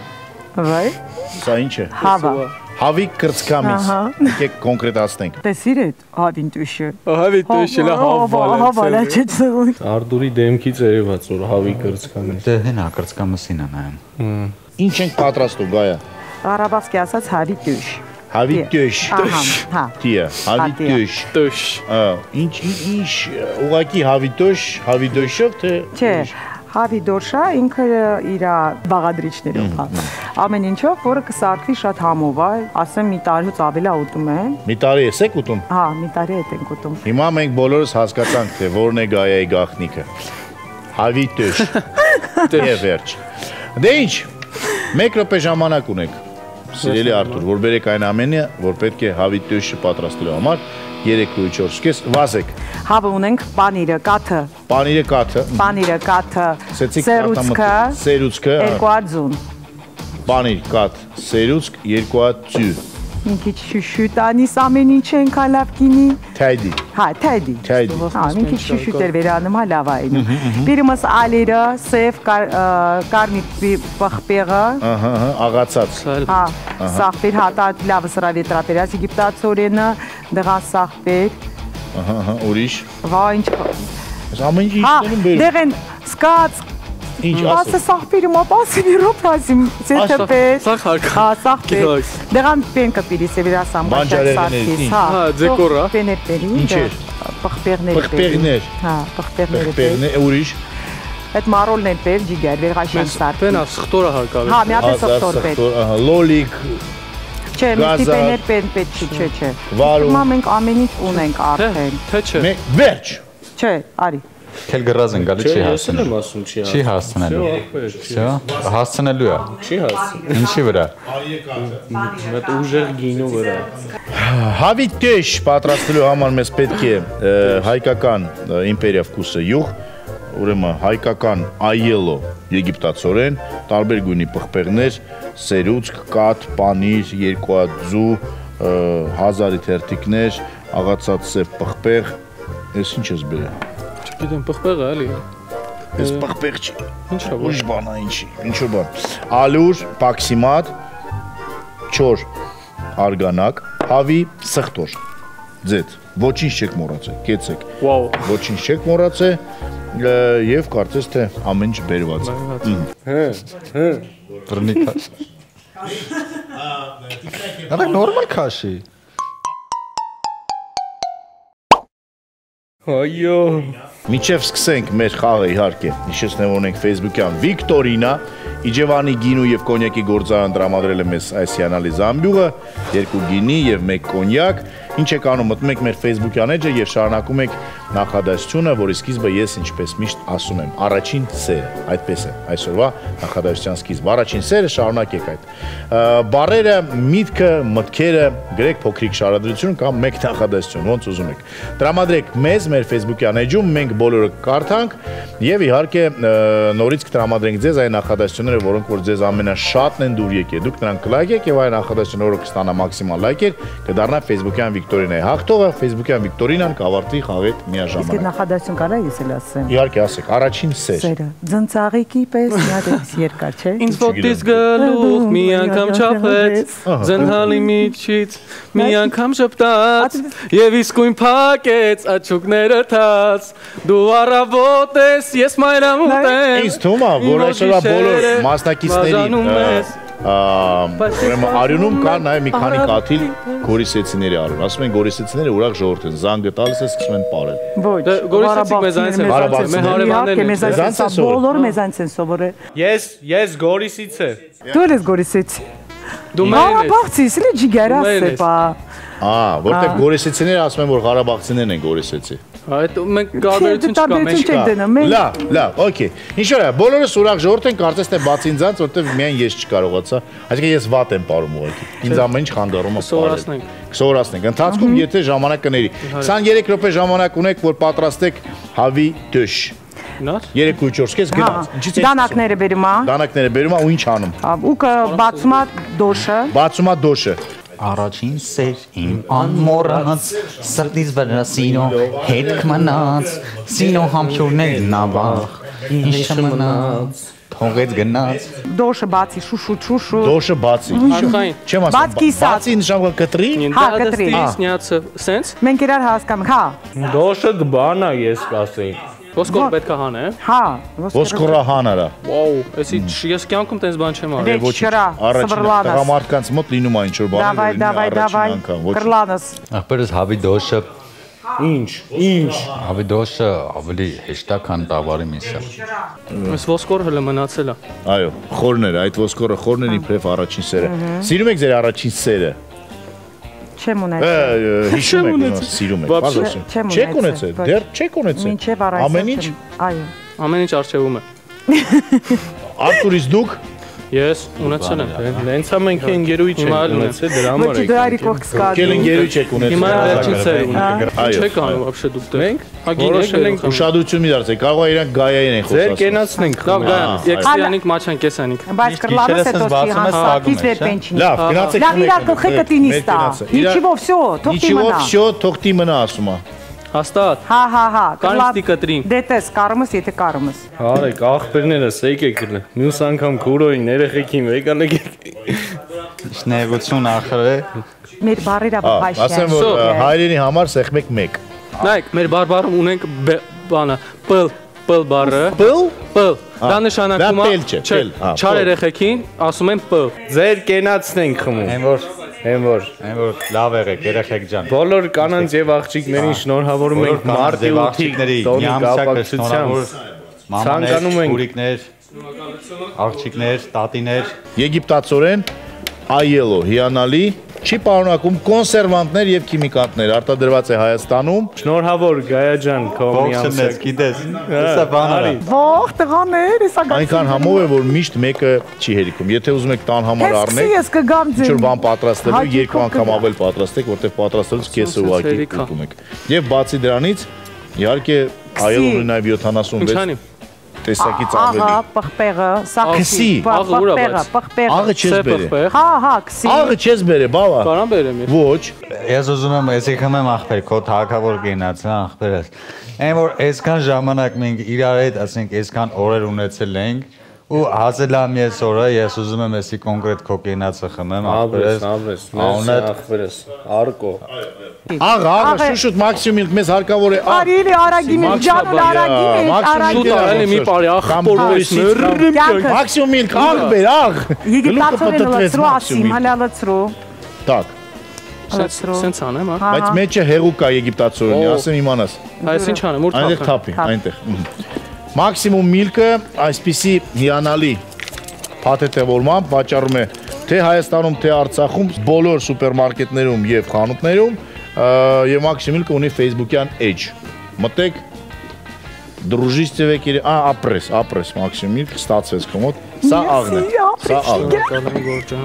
Վայ, Սա ինչ է? Հավա։ Հավիկ կրծքամից Ահա։ Եկեք կոնկրետացնենք Տեսիր այդ հավին տուշը։ Հավի տուշելա հավալը։ Հավալա չծու։ Արդուրի դեմքից երևաց որ հավի կրծքանը։ Դե հենա կրծքամսին է նայում։ Ինչ ենք պատրաստում Գայա Արաբասկի ասած հավի տուշ։ Հավի տուշ Ահա, հա։ Տիը Հավի Հա, Տուշ։ Ա, Ինչ ինչ- ուղակի հավի տուշ Հավի տուշով թե Չէ, հավի դորշա ինքը իր բաղադրիչներով հա։ Ամեն ինչով, որը կսարքվի շատ համով, այ, ասեմ մի տարուց ավելի ուտում է։ Մի տարի եսեք ուտում Հա, մի տարի հետ ենք ուտում։ Հիմա մենք բոլորս հասկացանք թե որն է Գայայի գախնիկը Հավի *laughs* տուշ Եվ վերջ Դե ինչ Մեկ րոպե ժամանակ ունեք Սիրելի Արթուր, որ բերեք այն ամենը, որ պետք է հավի տուշը պատրաստելու համար 3-4 կես վազեք։ Հավը ունենք պանիրը, կաթը, Պանիրը կաթը, պանիրը, կաթը, սերուցքը, սերուցքը, 200 պանիր, կաթ, սերուցք 200 Մի քիչ շուշուտ անիս ամեն ինչ ենք հալավ գինի։ թայդի։ Հա, թայդի։ Թայդի։ Հա, մի քիչ շուշուտ էր վերանում, հա լավ այն։ Բիրումս ալերը, սև կարմիր բախպեղը, Ահա, աղացած։ հա, սախբեր հատա լավ սրավի տրապերաս եգիպտացորենը, դղա սախբեր, Ահա, ուրիշ։ վա ինչ։ ամեն ինչ Հա, ինչներում բերում։ դեղեն սկաց Ինչ Ասը ասես։ սախբիրը մապասին իրոպասին սեթեպեր։ Սախ հարկա։ Հա, Գիտակ։ Դեղան պենկը պիրի սևիրասան Բանջարեղեններից, ինչ։ հա։ Հա, ձեկորա։ Պեներների։ Ինչ էր։ Պղպեղներ։ Պղպեղներ։ Հա, պղպեղներ։ Պեղպեղներ, ուրիշ։ Այդ մարոլն են պեր ջիգար, վերղաշան սարք։ Բենա սխտորը հարկավ։ Հա, մի հատ է սխտոր պեր։ լոլիկ, Չէ, միշտ պեներ պեն պետք չի, չէ, չէ։ Հիմա մենք ամեն ինչ ունենք արդեն։ թե չէ։ վերջ։ Չէ, արի։ Քել գրած են գալի չի հասնում։ Ես եմ ասում չի հասնում։ Չի հասնելու։ Չէ, հա? հասնելու է։ Չի հասնում։ Ինչի վրա։ Այդ ուժեղ գինու վրա։ Հավիտ կեշ պատրաստելու համար մեզ պետք է հայկական իմպերիա վկուսը յուղ ուրեմն հայկական այելո եգիպտացորեն, տարբեր գույնի պղպեղներ, սերուցք, կաթ, պանիր, երկուածու, հազարի թերթիկներ, աղացած սև պղպեղ, ես ինչ ես բերել։ Գիտեմ, պղպեղը էլի։ Ես պղպեղ չի։ Ինչա ոչ։ բան է ինչի, ինչ որ բան։ Ալուր, պաքսիմատ, չոր, արգանակ, հավի, սխտոր։ Ձետ, ոչինչ չեք մոռացել, կեցեք։ Վաու։ Ոչինչ չեք մոռացել եւ կարծես թե ամեն ինչ բերված է։ Հը, հը։ Բռնի քաշ։ Արա նորմալ քաշի։ Այո։ Միջև սկսենք մեր խաղը իհարկե։ Հիշեցնեմ, որ ունենք Facebook-յան Վիկտորինա, Իջևանի գինու եւ կոնյակի գործարան տրամադրել է մեզ այս հիանալի զամբյուղը, երկու գինի եւ մեկ կոնյակ։ Ինչ եք անում, մտնում եք մեր Facebook-յան էջը եւ շարունակում եք նախադասությունը, որի սկիզբը ես ինչպես միշտ ասում եմ, առաջին սերը, այդպես է։ Այսօրվա նախադասության սկիզբը առաջին սերը շարունակեք այդ։ Բարերը, միտքը, մտքերը, գրեք փոքրիկ շարադրություն կամ մեկ նախադասություն, ոնց ուզում եք։ Տրամադրեք մեզ մեր Facebook-յան էջում, մենք բոլորը կարդանք եւ իհարկե նորից կտրամադրենք ձեզ այն նախադասությունները, որոնք որ ձեզ ամենաշատն են դուր եկել։ Դուք նրանք կլայքեք եւ այն նախադասությունները, որը կստանա մաքսիմալ լայքեր, կդառնա Facebook-յան Վիկտորինայի հաղթողը, Facebook-յան Վիկտորինան կավարտի Իսկ այդ միաժամանակ։ նախադասություն կարա ես էլ ասեմ։ Իհարկե ասեք, առաջին սեր։ Սերը ձնծաղիկի պես էս երկար, չէ։ Ինձ ոտից գլուխ մի անգամ չափեց, զնհալի միջից մի անգամ շպտաց, եւ իսկույն փակեց աչուկները թաց, դու առավոտ ես, ես մայրամուտ եմ, Ինձ թվում է, որ այսօրվա բոլոր մասնակիցներին ուրեմն արյունում կա նաև մի քանի կաթիլ գորիսեցիների արյուն։ Ասում են գորիսեցիները ուրախ ժողովուրդ են, զանգը տալիս է սկսում են ապարել։ Ոչ։ Դե, գորիսեցիք մեզանից են, մեր հարևաններն են։ Մեզանից են բոլոր մեզանից են սովորել։ Ես ես Գորիսից եմ։ Դու ես գորիսից։ Դու մեն ես։ Ղարաբաղցի, սրի ջիգերա Մեն ես։ սեպա։ Ա, որտեղ գորիսեցիները ասում են, որ Ղարաբաղցիներն են գորիսեցի։ Այդ մենք կարբերություն չկա, մենք մենք Լավ, լավ, օքեյ։ Ինչ որ է, բոլորս ուրախ ժողովուրդ են, կարծես թե բաց ինձանց, որտեղ միայն ես չկարողացա։ Այսինքն ես վատ եմ ապարում ուղղակի։ Ինձ ամեն ինչ խանդարում է։ Սովորացնենք։ Կսովորացնենք։ Ընթացքում եթե ժամանակ կների։ 23 րոպե ժամանակ ունեք, որ պատրաստեք հավի դուշ։ Գնաց։ 3-4 կես գնաց։ Ինչից է։ Դանակները բերում ա։ Դանակները բերում ա ու ինչ անում։ Ուկը բացում ա դոշը։ Բացում ա դոշը։ Առաջին սեր իմ անմոռանց սրտից վրա սինո հետք մնաց սինո համշուրներ նավախ ինչ մնաց թողեց գնաց դոշը բացի շուշու շուշու դոշը բացի չեմ ասում բացի նշանակա կտրի հա կտրի սնյացը հա։ սենց մենք իրար հասկանք հա դոշը գբանա ես կասեի Ոսկոր պետք է հանե։ Հա, Ոսկորա հանարա։ Վաու, էսի ես կյանքում տես բան չեմ արել։ Դե չրա, Առաջին տղամարդկանց մոտ լինում է ինչ որ բաներ։ Դավայ, դավայ, դավայ։ ոչ- Կրլանս։ ախպերս հավի դոշը Ինչ, ինչ։ հավի դոշը ավելի հեշտ է քան տավարի միսը Ես ոսկոր հələ մնացել է։ Այո, խորներ, այդ ոսկորը խորներ իբրև առաջին սերը։ Սիրում եք ձեր առաջին սերը։ Չեմ ունեցել։ Հիշում եք, սիրում եք, Բաբշե, բարձր։ չեմ Չեք ունեցել, դեռ չեք ունեցել։ Ամեն ինչ Այո։ Ամեն ինչ արժևում է։ Արտուրից դուք Ես ունեցել եմ։ Հենց է մենք ընկերուի չենք Հիմա էլ ունեցել դրա համար Ոչ եք։ դու արի կողք կել սկազ։ ընկերուի չեք Հիմա ունեցել։ վերջին սեր ունեմ։ Այո, Չեք այո։ անում вообще դուք դեռ։ Մենք Հա որոշել ենք գինեք Ուշադրություն մի դարձեք, կարող է իրանք գայային են Ձեր խոսում։ կենացնենք։ Լավ, գա, Ահա, եքսիանիկ մաչան կեսանիկ։ Բայց կրլանս հետո չի հասակից վեր պենչինի։ Լավ, գնացեք։ Լավ, իրա գլխի կտինից տա։ Նիչիվով всё, թողտի Նիչիվով մնա։ всё, թողտի մնա ասում է։ Հաստատ։ Հա, հա, հա։ Կանստի կտրին։ Դե տես, կարումս, եթե կարումս։ Արեք, աղբերներս եկեք գնա։ Մյուս անգամ քուրոին երեխեքին եկալ եկեք։ շնեգություն ախրե Մեր բարերը Ա, բաշյան։ Ասեմ որ հայրենի համար սեղմեք 1։ Նայեք, մեր բարբարում ունենք բանը, պլ, պլ բառը։ Պլ? Պլ։ Դա նշանակում է Չար երեխեքին ասում են պլ։ Ձեր կենացնենք խմում։ այն որ Հեն որ այն որ լավ եղեք երեխեք ջան բոլոր կանանց եւ աղջիկներին շնորհավորում բոլոր ենք մարտի 8-ի աղջիկների տոնի միամսյա կապակցությամբ։ կշնորհավոր Ցանկանում ենք- ուրիկներ աղջիկներ տատիներ Եգիպտացորեն այելո հիանալի չի պարունակում կոնսերվանտներ եւ քիմիկանտներ արտադրված է Հայաստանում Շնորհավոր Գայա ջան, քո ողջունես միամսակ։ գիտես հեսա բանը Ող տղաներ, հեսա գա։ այնքան համով է որ միշտ մեկը չի հերիքում եթե ուզում եք տան համար Ես առնեք ես կգամ ինչ որ ձեր։ բան պատրաստելու երկու անգամ ավել պատրաստեք որտեվ պատրաստելուց կեսը ուղակի ուտում եք եւ բացի դրանից իհարկե այել ունի Ինչ 76 անի։ տեսակից ավելի պղպեղը, սա Քսի։ պղպեղը, պղպեղը։ աղը չես բերե Հա, հա, քսի։ աղը չես բերե բավա Կարամ բերեմ։ ես։ ոչ ես ուզում եմ էսի խմեմ ախպեր քո թակավոր գնաց հա ախպերս այն որ այսքան ժամանակ մենք իրար հետ ասենք այսքան օրեր ունեցել ենք ու հասել եմ ես օրը ես ուզում եմ էսի կոնկրետ քո գնացը խմեմ ախպերս Անունը- աղբերս, արկո։ աղը Աղը- շուշուտ մաքսիմում մեզ հարկավոր է աղ Արիլի արագի մեր ջանուն արագի մեր Մաքսիմում արագի։ Շուտ արելի մի բարի ախպոր Կամ Կյանքը Մաքսիմում միլք աղ բեր աղ Եգիպտացորեն լցրու ասիմ, հələ տակ Լցրու։ Սենց անեմ, հա։ բայց մեջը հեղուկ կա եգիպտացորենի ասեմ իմանաս Այս ինչ անեմ, ուր այնտեղ թափեմ։ թափի այնտեղ մաքսիմում միլքը այսպիսի հիանալի փաթեթավորմամբ վաճառում է թե Հայաստանում թե Արցախում բոլոր սուպերմարկետներում եւ խանութներում ը, եւ մաքսիմում միլքը ունի Facebook-յան edge մտեք Дружите век или а ապրես, ապրես մաքսիմում միլք ստացվեց կոմոդ։ Սա աղն է։ Սա աղն է։ Կանեմ գործը։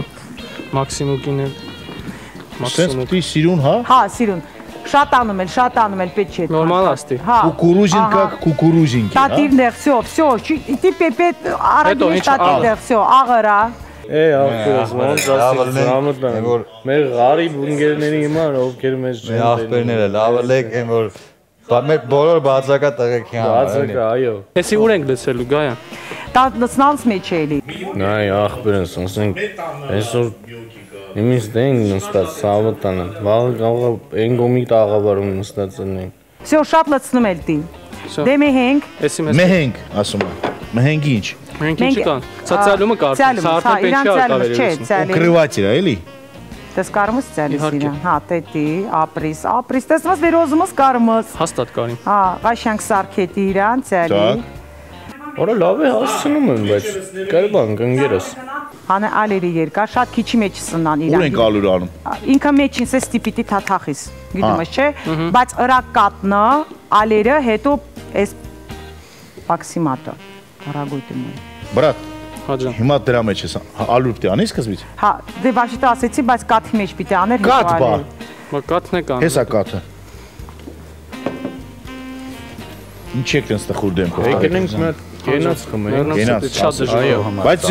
Մաքսիմուկին է։ Սենց Մաքսիմուկ։ պիտի սիրուն, հա։ Հա, սիրուն։ Շատ անում էլ, շատ անում էլ պետք չէ։ Նորմալ աստի։ Հա։ Կուկուրուզինկա, կուկուրուզինկի, հա։ Տատիրներ, всё, всё, ти пепет Հետո արագի ինչ տատիրներ, всё, աղարա։ Է, աղբերս, ոնց ասես, լավ, զամուտան։ այն որ- Մեր ղարի բունգերների հիմար, ովքեր մեզ Մեր ախպերները լավ ելեք այն որ բա մեր բոլոր բացակա տղեկի համար Բացակա, այո։ Էսի ուր ենք լցելու գայան։ Դա լցնանց մեջ էլի։ Նայ, աղբերս, ասենք, այսօր Εμείς δεν դե նստած սավտանը, վաղը կարող են գոմի տաղավարում նստած ընենք։ Всё, շատ լցնում էլ դին։ Դե մեհենք։ Մեհենք, ասում եմ։ Մեհենք ինչ։ Մենք ինչ կան։ Ցածալումը կարծես արդեն պենչի արտավերելուց։ Կրվատիր, էլի։ Դες կարմս ցալիս իրան։ Հա, տետի, ապրիս, ապրիս, տեսնաս վերոզումս կարմս։ Հաստատ կարին։ Հա, ղաշանք սարքեթի իրան ցալի։ Ճակ։ Որը լավ է հասցնում են, բայց կարբան կընկերս։ Հանե ալերի երկար, շատ քիչի մեջ սնան Ուր իրան։ ենք ալուր անում։ ինքը մեջին սես տիպիտի թաթախիս գիտում ես չէ բայց ыրա կատնը ալերը հետո էս մաքսիմատը արագույթը Բրատ, Հաջան։ հիմա դրա մեջ ես ալուր պիտի անի սկզբից։ հա դե բաշիտը ասեցի բայց կաթի մեջ պիտի աներ Կաթ բա։ Մա կաթն է կան։ Հեսա կաթը։ Ինչ եք տենց տխուր դեմքով։ Եկնենք մի հատ կենաց խմենք։ Գենաց, շատ դժվար է։ Այո։ Բայց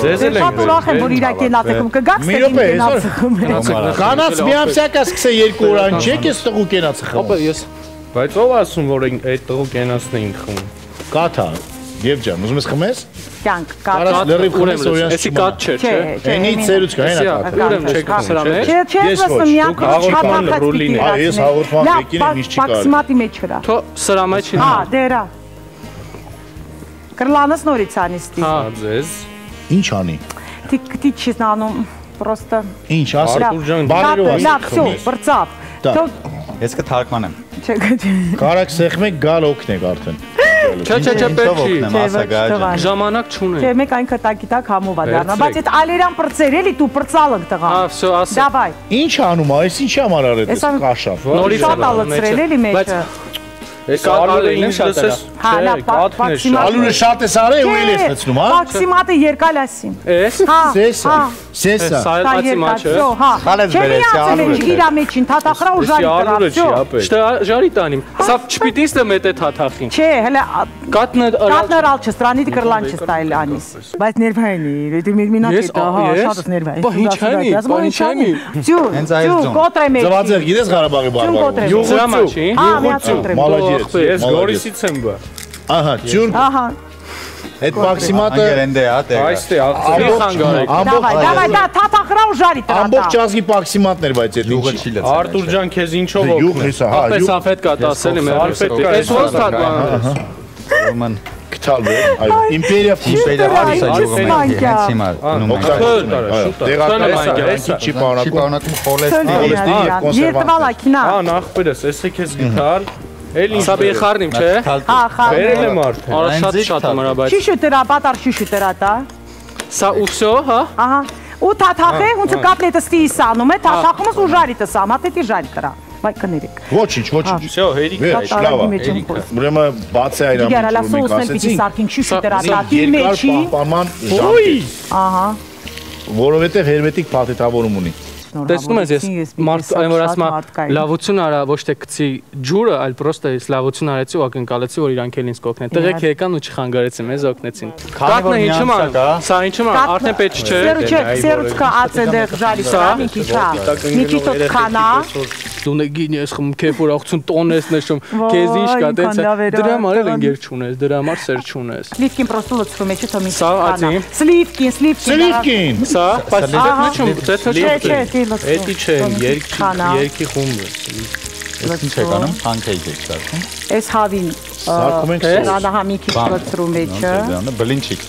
Ձեզ էլ ենք Շատ ուրախ եմ, որ իրակի լացակում կգաք Մի րոպե, այսօր կանաց մի ամսյակ ասկսե երկու օր ան չեք էս տղու կենացը խմում։ Ապա ես Բայց ով ասում որ այդ տղու կենացն էինք խմում։ Կաթա։ Եվ ջան, ուզում ես խմես։ կյանք Կարաս կա։ լրիվ ուրեմն խմես օրինակ։ էսի չէր, Չէ, չէ։ Այնի ծերուց կա, այնա կաթա։ ուրեմն չեք Կա- սրա մեջ։ Չէ, չէ, ասում միակ հաղորդման ռոլին եք։ Այո, ես հաղորդման ղեկին եմ, ինչ չի կարելի։ Մաքսիմատի մեջ հրա։ Թո սրա մեջ Հա, դերա։ Կրլանս նորից անիստի։ Հա, Ձեզ Ինչ անի։ Ти ти честно, просто Ինչ ասա։ Արտուր ջան, Բարերով ասա։ Լավ, всё, բրծավ։ Դա։ Թո Ես կթարգմանեմ։ չէ, չէ։ Կարակ սեղմեք գալ օգնեք արդեն։ Չէ, չէ, չէ, պետք չի։ օգնեմ, ասա ոչ, գա։ տղա։ Ժամանակ չունենք։ Չէ, մեկ այն կտակի տակ համով ա դառնա, Վերցրեք։ բայց այդ ալերան բրծեր էլի դու բրծալը տղա։ Հա, всё, ասա։ Դավայ։ Ինչ անում, այս ինչի համար արել ես Էսա- կաշա։ Նորից Շատ ա ալծրել էլի մեջը։ Այս Կա- Ալուրը ինձ լսես։ Հա, լա, պաքսիմատ։ Ալուրը շատ էս արել ու էլ էս լցնում, հա։ Պաքսիմատը երկալասին։ Էս։ Սեսա։ Սեսա։ Սայլացիմա չէ։ Հա։ Խալես բերես ալուրը։ Իրա մեջին թաթախրա ու ժարի տրա։ Ալուրը չի, ապե։ Չտա ժարի տանիմ։ Սա չպիտի ստեմ էտե թաթախին։ Չէ, հələ կատնը կատնարալ չէ, ստրանի դկրլան չէ ստայլ անիս։ Բայց ներվայնի, դե մեր մինա դե հա, շատ էս ներվայնի։ Բա ինչ անի, բա ինչ անի։ Ձյու, ձյու կոտրե մեջի։ Ձվածեր գիտես Ղարաբաղի բarbaro։ Յուղուցու, յուղուցու։ Մալաջի։ Հա, Մալաջեց։ Ես Գորիսից եմ բա։ Ահա, ջուն, Ահա, այդ մաքսիմատը Անգերենդե է, տեղ։ Այստե ամբողջ խանգարեք։ դավայ, դավայ, դա թաթախրա ու ժարի տրա։ ամբողջ ազգի մաքսիմատն էր, բայց այդ ինչի։ չի լցել։ Արտուր ջան, քեզ ինչով Յուղ օգնեմ։ հեսա, հա, Ապե յուղ սաֆետ կա տասել եմ։ Սալֆետ կա, Էս ո՞նց թարգման։ Ուրեմն գտալ է, այո, իմպերիա Իմպերիա ֆուշ, մենք հենց հիմա գնում ենք։ տեղական շուտ, անգրանքի չի Չի պարունակում։ պարունակում խոլեստերոլ։ Ա, Երտվալա քինա։ Հա, նախբերս, էս է քեզ գտալ։ Էլ ինչ։ Սա բիխարնիմ, չէ։ Հա, խա։ Բերել եմ արդեն։ Արա Այն շատ ձիթ շատ թաթ։ ամրա բայց։ Շիշու տրա, պատար շիշու տրա տա։ Սա ու всё, հա։ Ահա։ Ու թաթախե, ոնց կապլետը ստի սանում է, թաթախումս ու ժարի տսամ, հատետի ժարի տրա։ Բայ կներեք։ Ոչինչ, ոչինչ։ Всё, հերիք։ Վերջ, լավ է։ Ուրեմն բաց է այն Դիգարալա ամենը, որ մենք սոսն պիտի ասեցինք։ սարքին շիշու տրա Սա տա, դի երկար մեջի։ պահպանման ժամկետ, Ահա։ որովհետև հերմետիկ փաթեթավորում ունի։ Տեսնում ես ես մարդ այն որ ասում է լավություն արա ոչ թե գցի ջուրը, այլ պրոստը ես լավություն արեցի ու ակնկալեցի որ իրանք էլ ինձ կօգնեն։ Տղեկ եկան ու չխանգարեցին, մեզ օգնեցին։ Քանի որ Կատնը ինչու՞ ման։ ա։ Սա ինչու՞ ման, արդեն պետք չէ։ Սերուչը, սերուչկա ացենդեղ ժարի Սա։ տրա, մի քիչ հա։ Մի քիչ ոտ քանա։ Դու գինի ես խմում, քեֆ որ աղցուն տոն ես նշում, քեզ ինչ կա, տենց լավեր դրա համար էլ ընկեր չունես, դրա համար սեր չունես։ Սլիվկին պրոստը լցվում է, չէ՞ թո մի Սա ացի։ Սլիվկին, սլիվկին։ Սլիվկին։ Սա, բայց Ահա։ դեթ նշում, դեթ Չէ, չէ, նշում։ դի լցվում։ Էդի չէ, երկի Քանա։ երկի խումբը։ Ինչ եք անում։ Pancake եք շարքում։ Այս հավին։ Սարքում ենք Է՞։ սոս։ Նա հա մի քիչ Բան։ լցրում մեջը։ Դրանը բլինչիկ։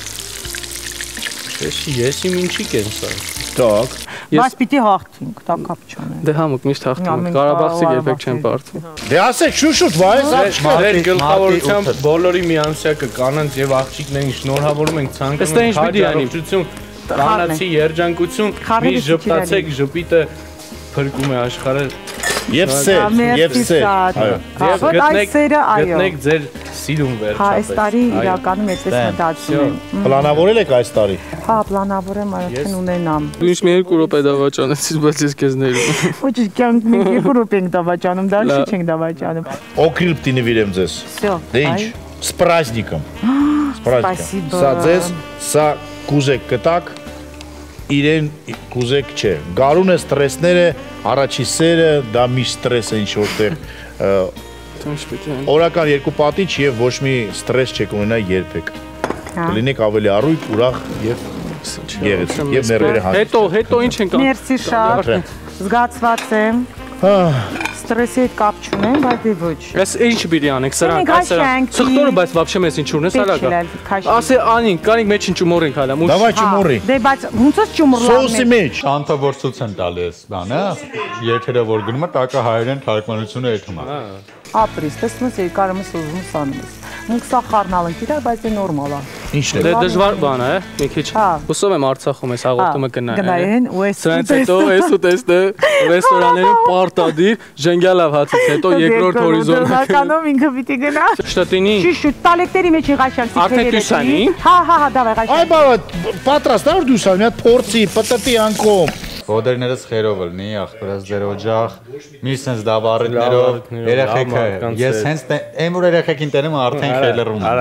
Ես ես իմ ինչի կեն սա։ Так։ Բայց պիտի հաղթենք, դա կապ չունի։ Դե համոք միշտ հաղթում Ամեն ենք։ Ղարաբաղցի կա- երբեք չեն պարտվում։ Դե ասեք շուշուտ, վայ, սա չկա։ Ձեր գլխավորությամբ մարտի բոլորի միանցյակը կանանց եւ աղջիկներին շնորհավորում ենք ցանկանում Ըստ ինչ պիտի անի։ առողջություն, կանացի երջանկություն, Խառնի մի պիտի ժպտացեք, ժպիտը փրկում է աշխարհը Եվ սեր, եւ սեր։ Այո։ Հա, եւ ոտ այս սերը, այո։ գտնեք ձեր սիրուն Հա, այս վերջապես։ տարի Այո։ իրականում այդպես Դե, մտածում եմ։ Պլանավորել եք այս տարի։ Հա, պլանավորեմ արդեն ունենամ։ Դու ինչ մի երկու րոպե դավաճանեցիր, բայց ես քեզ ներում։ Ոչ կյանք մենք *laughs* երկու րոպե ենք դավաճանում, դա Լավ։ չի չենք դավաճանում։ Օկրիլ պիտի նվիրեմ ձեզ։ Всё։ Դե ինչ, с праздником։ С праздником։ Спасибо. Սա ձեզ, սա կուզեք կտակ, իրեն կուզեք չէ։ Գարուն է ստրեսները, առաջի սերը, դա մի ստրես է ինչ որտեղ օրական երկու պատիչ եւ ոչ մի ստրես չեք ունենա երբեք։ Հա։ Կլինեք ավելի առույգ, ուրախ եւ գեղեցիկ եւ ներվերը հանգիստ։ Հետո, հետո ինչ ենք անում։ Մերսի շատ։ Զգացված եմ Ստրեսի հետ կապ չունեմ, բայց դե ոչ։ Ես ինչ պիտի անենք սրանք, Մենք այս սրանք։ հաշենք, Սխտորը բայց вообще մեզ ինչ ունես Պետք հալակա։ է քաշ։ Ասե անին, կանիկ մեջ ինչ ումորենք հալա։ Մուշ։ Դավայ չմորի։ Դե բայց ոնց է ճումուր Սոուսի մեջ։ Շանթը որ ցույց են տալի այս բանը, եթերը որ գնում է, տակը հայերեն թարգմանությունը էթում է։ ապրիս, տեսնում ես երկարը ուզում սանում ես։ Մենք սա խառնալ ենք իրար, բայց դե նորմալ է։ Ինչն է։ Դե դժվար բան է, մի քիչ։ Հա։ Հուսով եմ Արցախում այս հաղորդումը կնայեն։ Գնայեն ու այս Սրանց հետո էս ու տեստը ռեստորաններում *laughs* պարտադիր ժենգյալավ հացից հետո երկրորդ Հորիզոնականում ինքը պիտի գնա։ Շտատինի Շիշու տալեկտերի մեջ ղաշակցի Արդեն դուսանի։ Հա, հա, հա, դավայ Այ ղաշակ։ բա պատրաստ ա որ դու սա մի հատ փորձի, պտտի անկում։ Ոտերներս խերով լնի, ախպերս ձեր օջախ, մի sense դավառիկներով, Լավ երեխեքը, ես հենց այն որ երեխեքին տենում արդեն արա,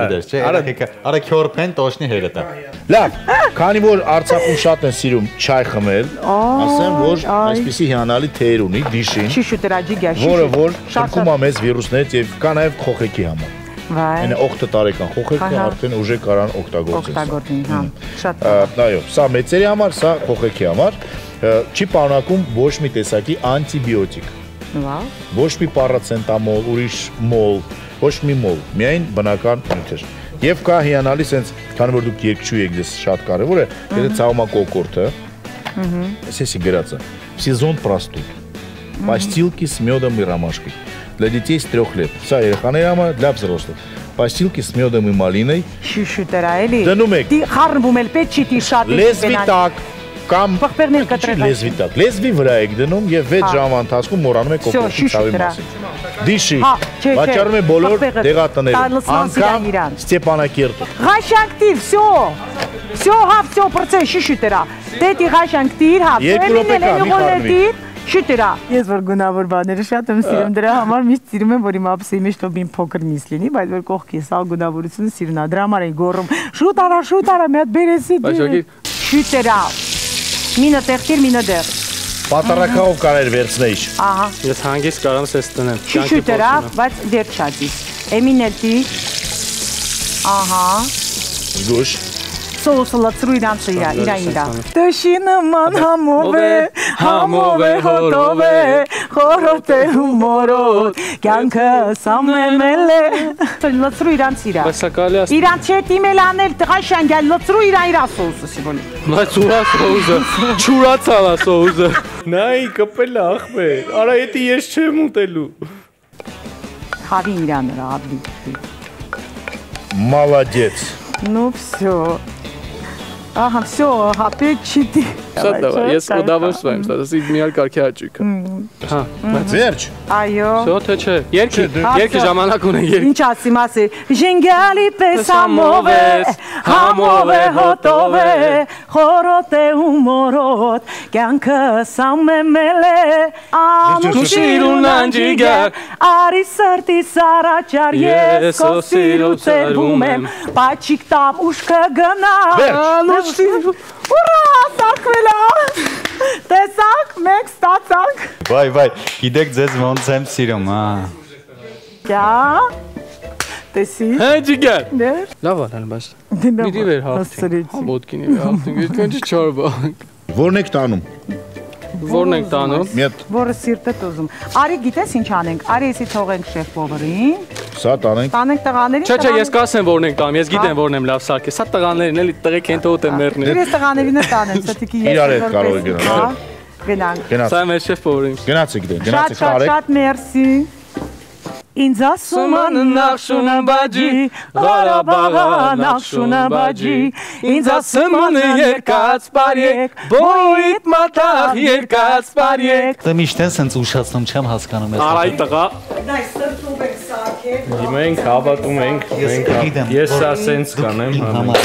գիտես, չէ, արա։ երեխեքը, արա քյորփեն տոշնի հերետա։ Լավ, քանի որ Արցախում շատ են սիրում չայ խմել, ասեմ, որ այսպիսի հիանալի թեյր ունի դիշին, Շիշու տրաջիգա, որը որ թրքում է մեզ վիրուսներից եւ կա նաեւ խոխեքի համար։ Այնը օգտը տարեկան խոխեքը արդեն ուժե կարան օգտագործել։ օգտագործին, հա, շատ Այո, սա մեծերի համար, սա խոխեքի համար չի պարունակում ոչ մի տեսակի անտիբիոտիկ։ Վա։ Ոչ մի պարացենտամոլ, ուրիշ մոլ, ոչ մի մոլ, միայն բնական նյութեր։ Եվ կա հիանալի sense, քանի որ դուք երկչու եք, դες շատ կարևոր է, եթե ցավոմա կոկորտը։ Ահա։ Սեսի գրածը։ Сезон простуд. Постилки с медом и ромашкой. Для детей с трех лет. Սա երեխաների համար, для взрослых պաստիլկի с медом и малиной։ Շիշուտերա էլի։ Դնում եք։ Խառնվում էլ պետք չի տի շատ։ Լեզվի տակ կամ Պղպեղներ Չի կտրել։ լեզվի տակ։ Լեզվի վրա եք դնում եւ 6 Հա։ ժամ ընթացքում մոռանում եք Всё, կոկորդի շիշ ցավի դրա։ մասին։ Դիշի Հա, չէ, չէ, վաճառում է բոլոր պղպեղը դեղատներում։ տալսման սիրան Անկամ իրան։ Ստեփանակերտում։ Ղաշակտիր, всё։ Всё, հա, всё, процент շիշու տրա։ Դետի ղաշակտիր, հա, Երկու րոպե կա, մի խառնվի։ Շուտերա։ Ես որ գունավոր բաները շատ եմ սիրում դրա համար միշտ սիրում եմ որ իմ ապսի մեջ տոբին փոքր միս լինի, բայց որ կողքի սա գունավորությունը սիրուն է։ Դրա համար էի գոռում։ Շուտ արա, շուտ արա, մի հատ բերեսի։ Բաշակի։ Շուտերա։ Մինը տեղտիր, մինը դեղ։ Պատարակով կարեր վերցնեի։ Ահա։ Ես հանգիստ կարամ սես տնեմ։ Շուտերա, բայց դեր չածի։ Էմինելտի։ Ահա։ Զգուշ Սոուսը լացրու իրանց իրա, իրա իրա։ Տշի նման համով է, համով է հոտով է, խորոտ է հումորոտ, կյանքը սամեմել է։ Լացրու իրանց իրա։ Բայց սա կարելի է Իրանց հետ իմել անել տղա շանգալ լացրու իրա իրա սոուսը սիվոլի։ Բայց ուրա սոուզը, չուրացալ է սոուզը։ Նայ կպել է ախպեր։ Արա եթե ես չեմ ուտելու։ Հավի իրա նրա աբլի։ Молодец։ Ну все. Ага, все, опять читы. Все, давай, я с удовольствием, это идеальный каркячик. մի հատ կարքի աճիկը։ Հա, Վերջ։ Այո։ Всё, թե չէ։ Երկի, երկի Հա, ժամանակ ունեն երկի։ Ինչ ասի մասի, ժենգալի պես համով է, համով է, հոտով է, խորոտ է ումորոտ, կյանքը սամեմել է, Շիրուն անջիգար, արի սրտի սարաճար, ես քո սիրուց երվում եմ, պաչիկ տամ ուշքը գնա, ուրա, սակվելա, տեսակ, մեկ ստացանք, Վայ, վայ, գիտեք ձեզ ոնց եմ սիրում, հա։ կյա, տեսի, Հա, ջիգար։ ներ, Լավ արան, բայց։ դինա, Մի դիվեր հաղթին։ Հա, ոտքինի վեր հաղթին։ Այդքան չչար բա։ Որն եք տանում։ Որն ենք տանում։ Մի հատ որը սիրտը տոզում։ Արի գիտես ինչ անենք, արի էսի թողենք շեֆ բովերին, սա տանենք։ տանենք տղաներին։ Չէ, չէ, ես կասեմ որն ենք տանում։ Ես գիտեմ որն եմ լավ սարքել։ Սա տղաներն էլի տղեկ են թողոտ են մեռնել։ Ես տղաներին է տանեմ, *laughs* ստիկի ես։ Իրար հետ կարող եք գնալ, Հա, Գնանք։ Սա մեր շեֆ բորին։ Գնացեք դե, Շատ գնացեք շատ տարեք։ շատ մերսի։ Ինձ ասում են նախշունը բաջի, Ղարաբաղը նախշունը բաջի, ինձ ասում են երկած բարյեք, բոյիտ մատաղ երկած բարյեք։ Դե միշտ են սենց ուշացնում չեմ հասկանում ես։ Արայ տղա։ Դայ սրտում եք Մենք հավատում ենք, Ես մենք գիտեմ, ես սա սենց կանեմ համար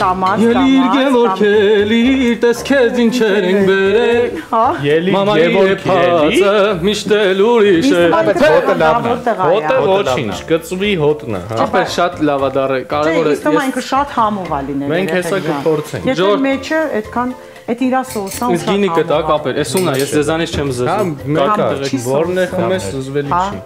Կամած, կամած, գևոր կամած։ քելի, տես քեզ ինչեր ենք բերել։ Ելի Մամա Գևոր քելի։ միշտ էլ ուրիշ է։ Իսկ հոտը լավն է։ Հոտը ոչինչ, կծվի հոտն է, հա։ Ապա շատ լավ է դառը։ Կարևորը իսկ թվում ինքը շատ համով է լինել։ Մենք հեսա կփորձենք։ Եթե մեջը այդքան այդ իրա սոսան Իսկ գինի կտա կապեր։ Էս ունա, ես ձեզանից չեմ Հա, զզում։ մեկա, չի որն է խմես զզվելի Հա։ չի։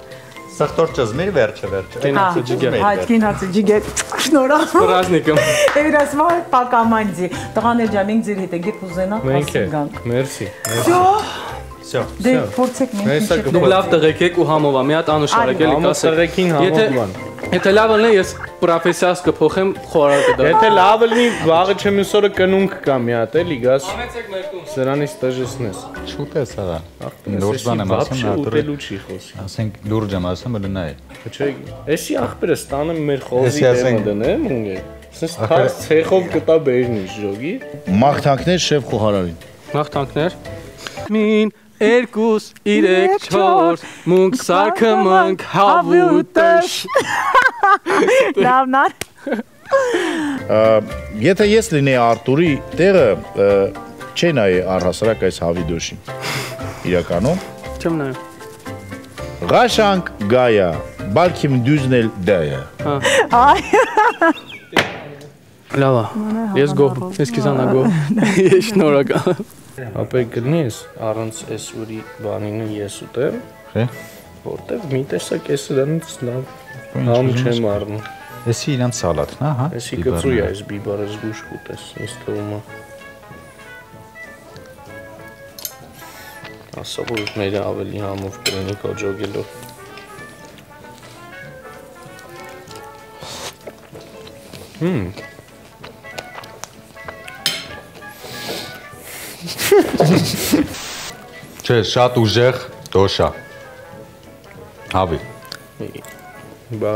Սխտոր ճզմիր վերջը վերջը։ Կենացը ջիգեր։ Հա, կինացը ջիգեր։ Շնորհավոր։ Պրազնիկը։ Էրասմա պակամանձի։ Տղաներ ջան, մենք ձեր հետ ենք կուզենա Մենք է։ ասել գանք։ Մերսի։ Всё, Всё։ դե փորձեք մենք Հեսա ինչ Դուք լավ տղեկ եք ու համով ա, մի հատ անուշարեք էլի Համը կասեք։ տղեկին Եթե համոզման։ եթե լավ լինի, ես պրոֆեսիաս կփոխեմ խորարը կդա։ Եթե լավ լինի, վաղը չեմ ուսորը կնունք կա մի հատ էլի գաս։ Սրանից տժեսնես։ Շուտ է սա։ Լուրջ բան եմ ասում, Вообще նատուրը։ ուտելու չի խոսի։ Ասենք լուրջ եմ ասում, լնայ։ Չէ, էսի ախպերը ստանում մեր խոզի Էսի ասենք- դեմը դնեմ ունգե։ Սենց թաս ցեխով կտա բերնի ժողի։ Մաղթանքներ շեֆ խոհարարին։ Մաղթանքներ։ Մին երկուս, իրեք, չորս, մունք սարքը մնք հավուտաշ։ Լավն է։ Եթե ես լինեի Արտուրի տեղը, Չէ նայ առհասարակ այս հավի դոշին։ Իրականում Չեմ նայում։ Ղաշանք գայա, բալքիմ դյուզնել դայա։ Այ Լավ է։ Ես գող, ես քիզանա գող։ Ես շնորհակալ։ Ապա գնես առանց այս ուրի բանինը ես ուտեմ։ Չէ։ Որտեվ մի տեսակ ես դրանից լավ համ չեմ առնում։ Էսի իրանց սալատն է, հա։ Էսի գծույ է այս բիբարը զգուշ կուտես, ինձ թվում է։ Ասա որ մեր ավելի համով կլինի կոջոգելով։ Հմ, Չէ, շատ ուժեղ դոշա։ Հավի։ բա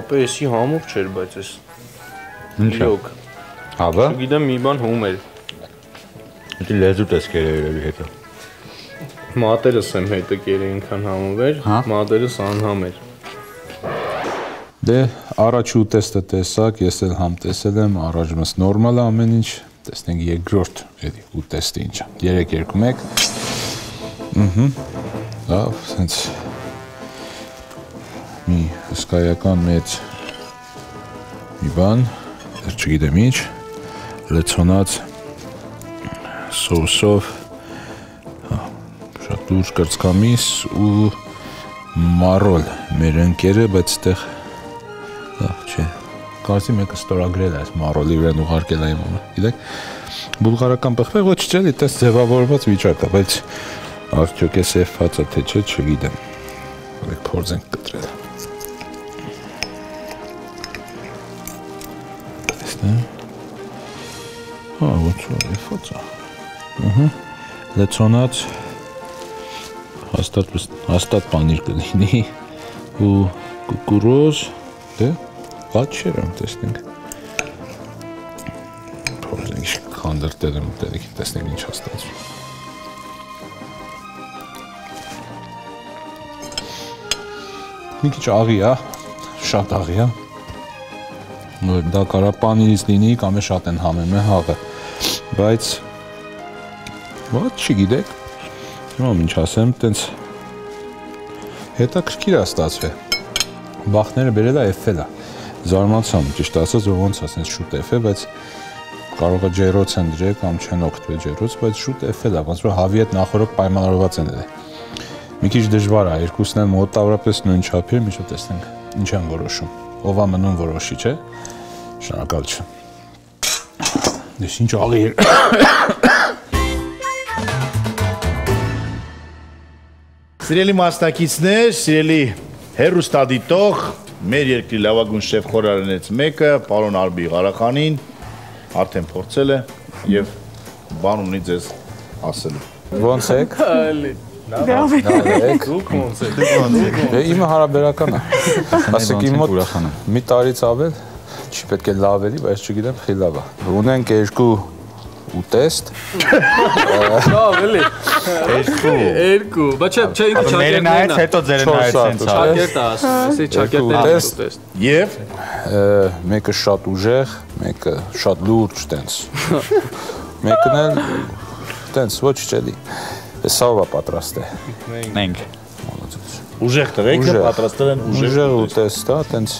օպերեսի համով չէր, բայց էս լոկ։ Հավը։ Չգիտեմ մի բան հում էր։ Դի լեզու տեսքեր երևի հետո։ Մատերս եմ հետը կերը ինքան համով էր, Հա։ մատերս անհամ էր։ Դե առաջ ուտեստը տեսակ, ես էլ համ տեսել եմ, առաջմս նորմալ է ամեն ինչ, տեսնենք երկրորդ էլի ուտեստը ինչա։ 3-2-1։ Ահա։ Լավ, սենց մի հսկայական մեծ մի բան, դեռ չգիտեմ ինչ, լեցոնած սոուսով հա, շատ լուրջ կրծքամիս ու մարոլ մեր ընկերը, բայց այդտեղ լավ չէ։ Կարծի մեկը ստորագրել է այս մարոլի վրան ուղարկել է իմ օմը։ Գիտեք, բուլղարական պղպեղ ոչ չէ, դες ձևավորված վիճակ է, բայց արդյոք է սեֆված է թե չէ, չգիտեմ։ Ուրեք փորձենք կտրել։ Տեսնեմ։ Հա, ոչ է։ Ահա։ Լեցոնած հաստատ հաստատ պանիր կլինի ու կուկուրոզ դե ված չերամ տեսնենք փորձենք քանդրտել եմ դերիք տեսնենք ինչ հաստատում մի քիչ աղի է շատ աղի է որ դա կարա պանիրից լինի կամ է շատ են համեմ է հաղը բայց ված չգիտեք հիմա ինչ ասեմ տենց հետաքրքիր է ստացվել բախները բերել է էֆել է զարմացամ ճիշտ ասած որ ոնց ասես շուտ էֆ է բայց կարող է ջերոց են դրել կամ չեն օգտվել ջերոց բայց շուտ էֆել է ոնց որ հավի հետ նախորդ պայմանավորված են դրել մի քիչ դժվար է երկուսն էլ մոտավորապես նույն չափի միջով տեսնենք ինչ են որոշում ով է մնում որոշի չէ շնորհակալ չէ դες ինչ աղի էր Սիրելի մասնակիցներ, սիրելի հերուստադիտող, մեր երկրի լավագույն շեֆ խորարենից մեկը, պարոն Ալբի Ղարախանին արդեն փորձել է եւ բան ունի ձեզ ասելու։ ոնց եք? Այլի։ լավ լավ եք? Դուք ոնց եք։ Դե իմը հարաբերական է ասեք իմ մոտ ուրախանում։ մի տարից ավել չի պետք է լավ էլի բայց չգիտեմ խի լավ է ունենք երկու ուտեստ Լավ էլի։ Երկու։ Երկու։ Բա չէ, չէ ինքը Մերը նայեց, չակերտներն է։ հետո ձերը նայեց սատ, սենց չէ՞։ ա։ Չակերտ է ասում, ասի չակերտներն ուտեստ։ ուտեստ։ Եվ մեկը շատ ուժեղ, մեկը շատ լուրջ տենց։ Մեկն էլ տենց ոչ չելի։ Սավա պատրաստ է։ Մենք։ ուժեղ տղեկը Ուժեղ։ պատրաստել են ուժեղ Ուժեղ ուտեստ է, տենց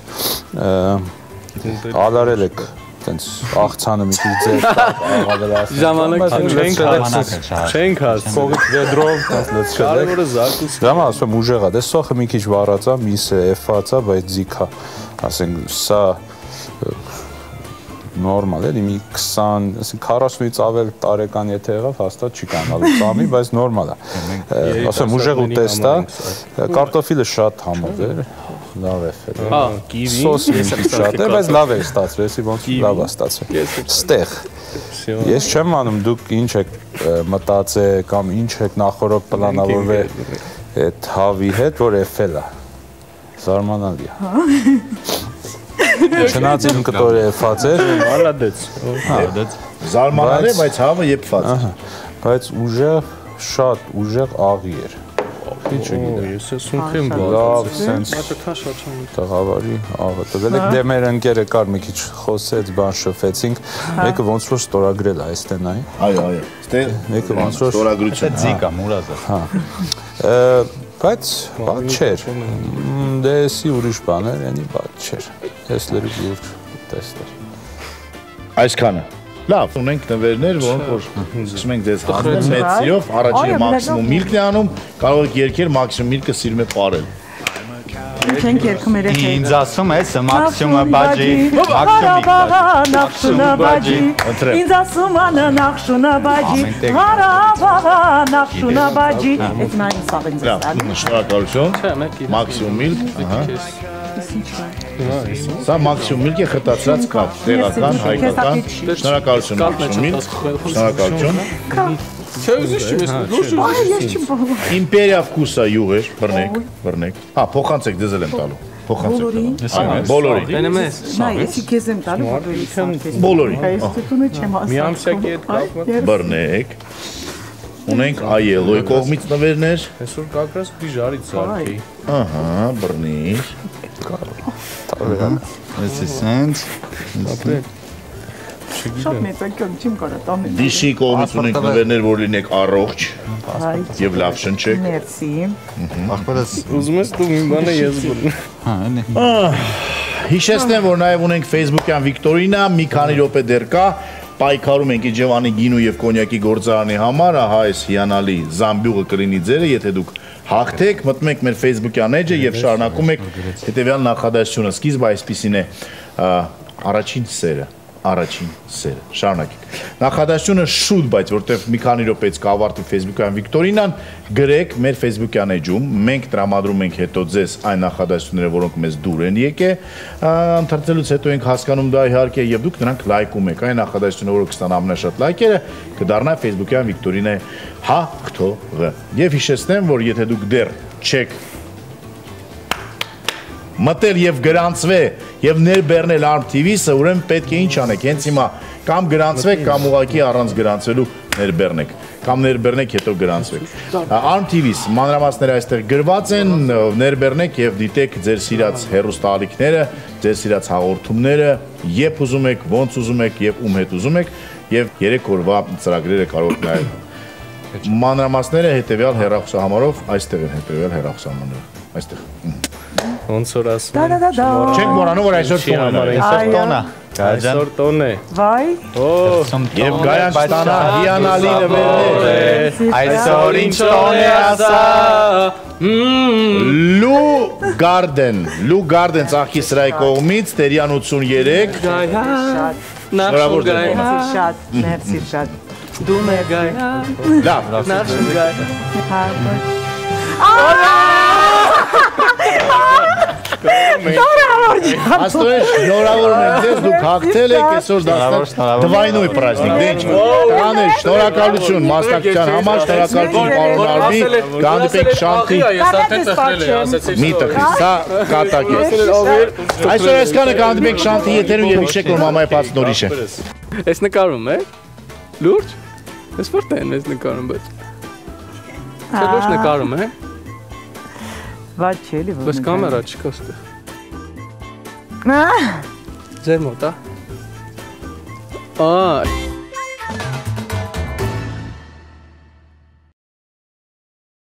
ալարել եք տենց աղցանը մի քիչ ձեր տակ աղավելացնել։ Ժամանակ չենք չհասցրել։ Չենք հասցրել։ Կողից դեդրով տենց լցրել Կարևորը զարկուս։ Դրամա ասում ուժեղ է, դե սոխը մի քիչ վառած է, միսը էֆած է, բայց ձիքա, ասենք սա նորմալ էլի մի 20, ասենք 40-ից ավել տարեկան եթե եղավ, հաստատ չի կանալու ծամի, բայց նորմալ է։ Ասեմ ուժեղ ուտեստ է, կարտոֆիլը շատ համով է, լավ է ֆել։ Հա, կիվի։ Սոսը շատ է, բայց լավ է ստացվել, էսի ոնց լավ է ստացվել։ Ստեղ Ես չեմ անում դուք ինչ եք մտածել կամ ինչ եք նախորդ պլանավորվել այդ հավի հետ, որ էֆել է։ Զարմանալի է։ Չնայած իմ կտորը էֆած է, Մալադեց։ Զարմանալի, Բայց- բայց հավը եփված։ ահա, բայց ուժեղ, շատ ուժեղ աղի էր։ Ինչը գիտեմ։ Ես ես ունքեմ Լավ, սենց տղավարի աղը տվել եք։ Դե մեր ընկերը կար մի քիչ խոսեց, բան շփվեցինք։ Մեկը ոնց որ ստորագրել է այս տենայի։ Այո, այո։ Ստե Մեկը ոնց որ ստորագրություն։ Ձիկա մուրազը։ Հա։ Բայց բաց չէր։ Դե էսի ուրիշ բաներ, այնի բաց չէր։ Ես լրիվ յուր տեսներ։ Այսքանը։ Լավ, ունենք նվերներ, որոնք որ սկսում ենք դες հանել մեծ սիրով, առաջինը մաքսիմում միրգն է անում, կարող եք երկել մաքսիմում միրգը սիրում է ապարել։ Չենք երկում երեք։ Ինձ ասում ես մաքսիմը Հարաբաղա նախշունը բաջի Ինձ ասում անը նախշունը բաջի Հարաբաղա նախշունը բաջի Այդ նա ինձ սաղ ինձ Լավ, ասալի շնորհակալություն։ Մաքսիմում միրգ, ահա։ Ինչ Սա մաքսիմում միրգ է խտացած կապ, տեղական, հայկական։ Շնորհակալություն մաքսիմում միրգ։ Շնորհակալություն։ Չէ, ուզես չեմ ես լուրջ Այ ես չեմ բողում Իմպերիա վկուսա յուղեր, բռնեք, բռնեք։ Հա, փոխանցեք դեզել եմ տալու։ Փոխանցեք։ տալու։ Բոլորի։ Տենեմ ես։ Նա ես քեզ եմ տալու բոլորի Բոլորի։ Այս տունը չեմ ասում Մի ամսյակի հետ կապված։ Բռնեք։ Ունենք այելոյ կողմից նվերներ։ Այսօր կակրած պիտի ժարից զարկեի։ Ահա, բռնիր։ Էսի սենց։ Շատ մեծակյոն չեմ կարա տանել Դիշի կողմից ունենք նվերներ, որ լինեք առողջ եւ լավ շնչեք։ Մերսի Ախպերս, Ուզում ես դու մի բանը ես բռնեմ։ հա, այնի։ Հիշեցնեմ, որ նաև ունենք Facebook-յան Վիկտորինա, մի քանի րոպե դեռ կա, պայքարում ենք Իջևանի գինու եւ կոնյակի գործարանի համար, ահա այս հիանալի զամբյուղը կլինի ձերը, եթե դուք հաղթեք, մտնում եք մեր Facebook-յան էջը եւ շարունակում եք հետեւյալ նախադասությունը։ Սկիզբը այսպեսին է. առաջին սերը առաջին սերը։ Շարունակեք։ Նախադասությունը շուտ, բայց որտեվ մի քանի րոպեից կավարտի Facebook-յան Վիկտորինան, գրեք մեր Facebook-յան էջում։ Մենք տրամադրում ենք հետո ձեզ այն նախադասությունները, որոնք մեզ դուր են եկե, ընթերցելուց հետո ենք հասկանում դա իհարկե եւ դուք նրանք լայքում եք։ Այն նախադասությունը, որը կստանա ամենաշատ լայքերը, կդառնա Facebook-յան Վիկտորինե հաղթողը։ Եվ հիշեցնեմ, որ եթե դուք դեռ չեք մտել եւ գրանցվե եւ ներբեռնել Arm TV-ը, ուրեմն պետք է ինչ անեք։ Հենց հիմա կամ գրանցվեք կամ ուղակի առանց գրանցվելու ներբեռնեք կամ ներբեռնեք հետո գրանցվեք։ Arm TV-ս մանրամասները այստեղ գրված են, ներբեռնեք եւ դիտեք ձեր սիրած հերոստալիքները, ձեր սիրած հաղորդումները, երբ ուզում եք, ոնց ուզում եք եւ ում հետ ուզում եք եւ 3 օրվա ծրագրերը կարող եք նայել։ Մանրամասները հետեւյալ հեռախոսահամարով այստեղ են հետեւյալ հեռախոսահամարով։ Այստեղ։ Ոնց որ ասում դա Չենք մոռանում, որ այսօր տոն է։ է։ Այսօր տոնա։ Գաջան։ Այսօր տոն է։ Վայ Օ, Եվ Գայան ստանա հիանալի նվերներ։ Այսօր ինչ տոն է ասա։ Լու Garden, Լու Garden ծաղկի սրայի կողմից Տերյան 83 գայա։ շատ Շնորհավոր Նախշուն գայա։ դեպքում։ շատ մերսի շատ Դու մեր գայա։ Լավ, Նախշուն գայա։ աստորեն շնորհավորում եմ ձեզ, դուք հաղթել եք այսօր դաստան դվայնույթ праздник։ Դե ինչ տաներ, շնորհակալություն մասնակցության համար, շնորհակալություն պարոն Արմի, կհանդիպենք շանթի Ես արդեն տխրել եմ, ասացի։ մի տխրի, սա կատակ է։ Այսօր այսքանը կհանդիպենք շանթի եթերում եւ հիշեք որ մամայի բաց նորիշ է։ Այս նկարում է։ Լուրջ։ Ես որտե են ես նկարում, բայց։ Չէ, լուրջ նկարում է։ Ված չէ, էլի որ։ Բայց կամերա չկա ստեղ։ Ձեր մոտ է։ Ահա։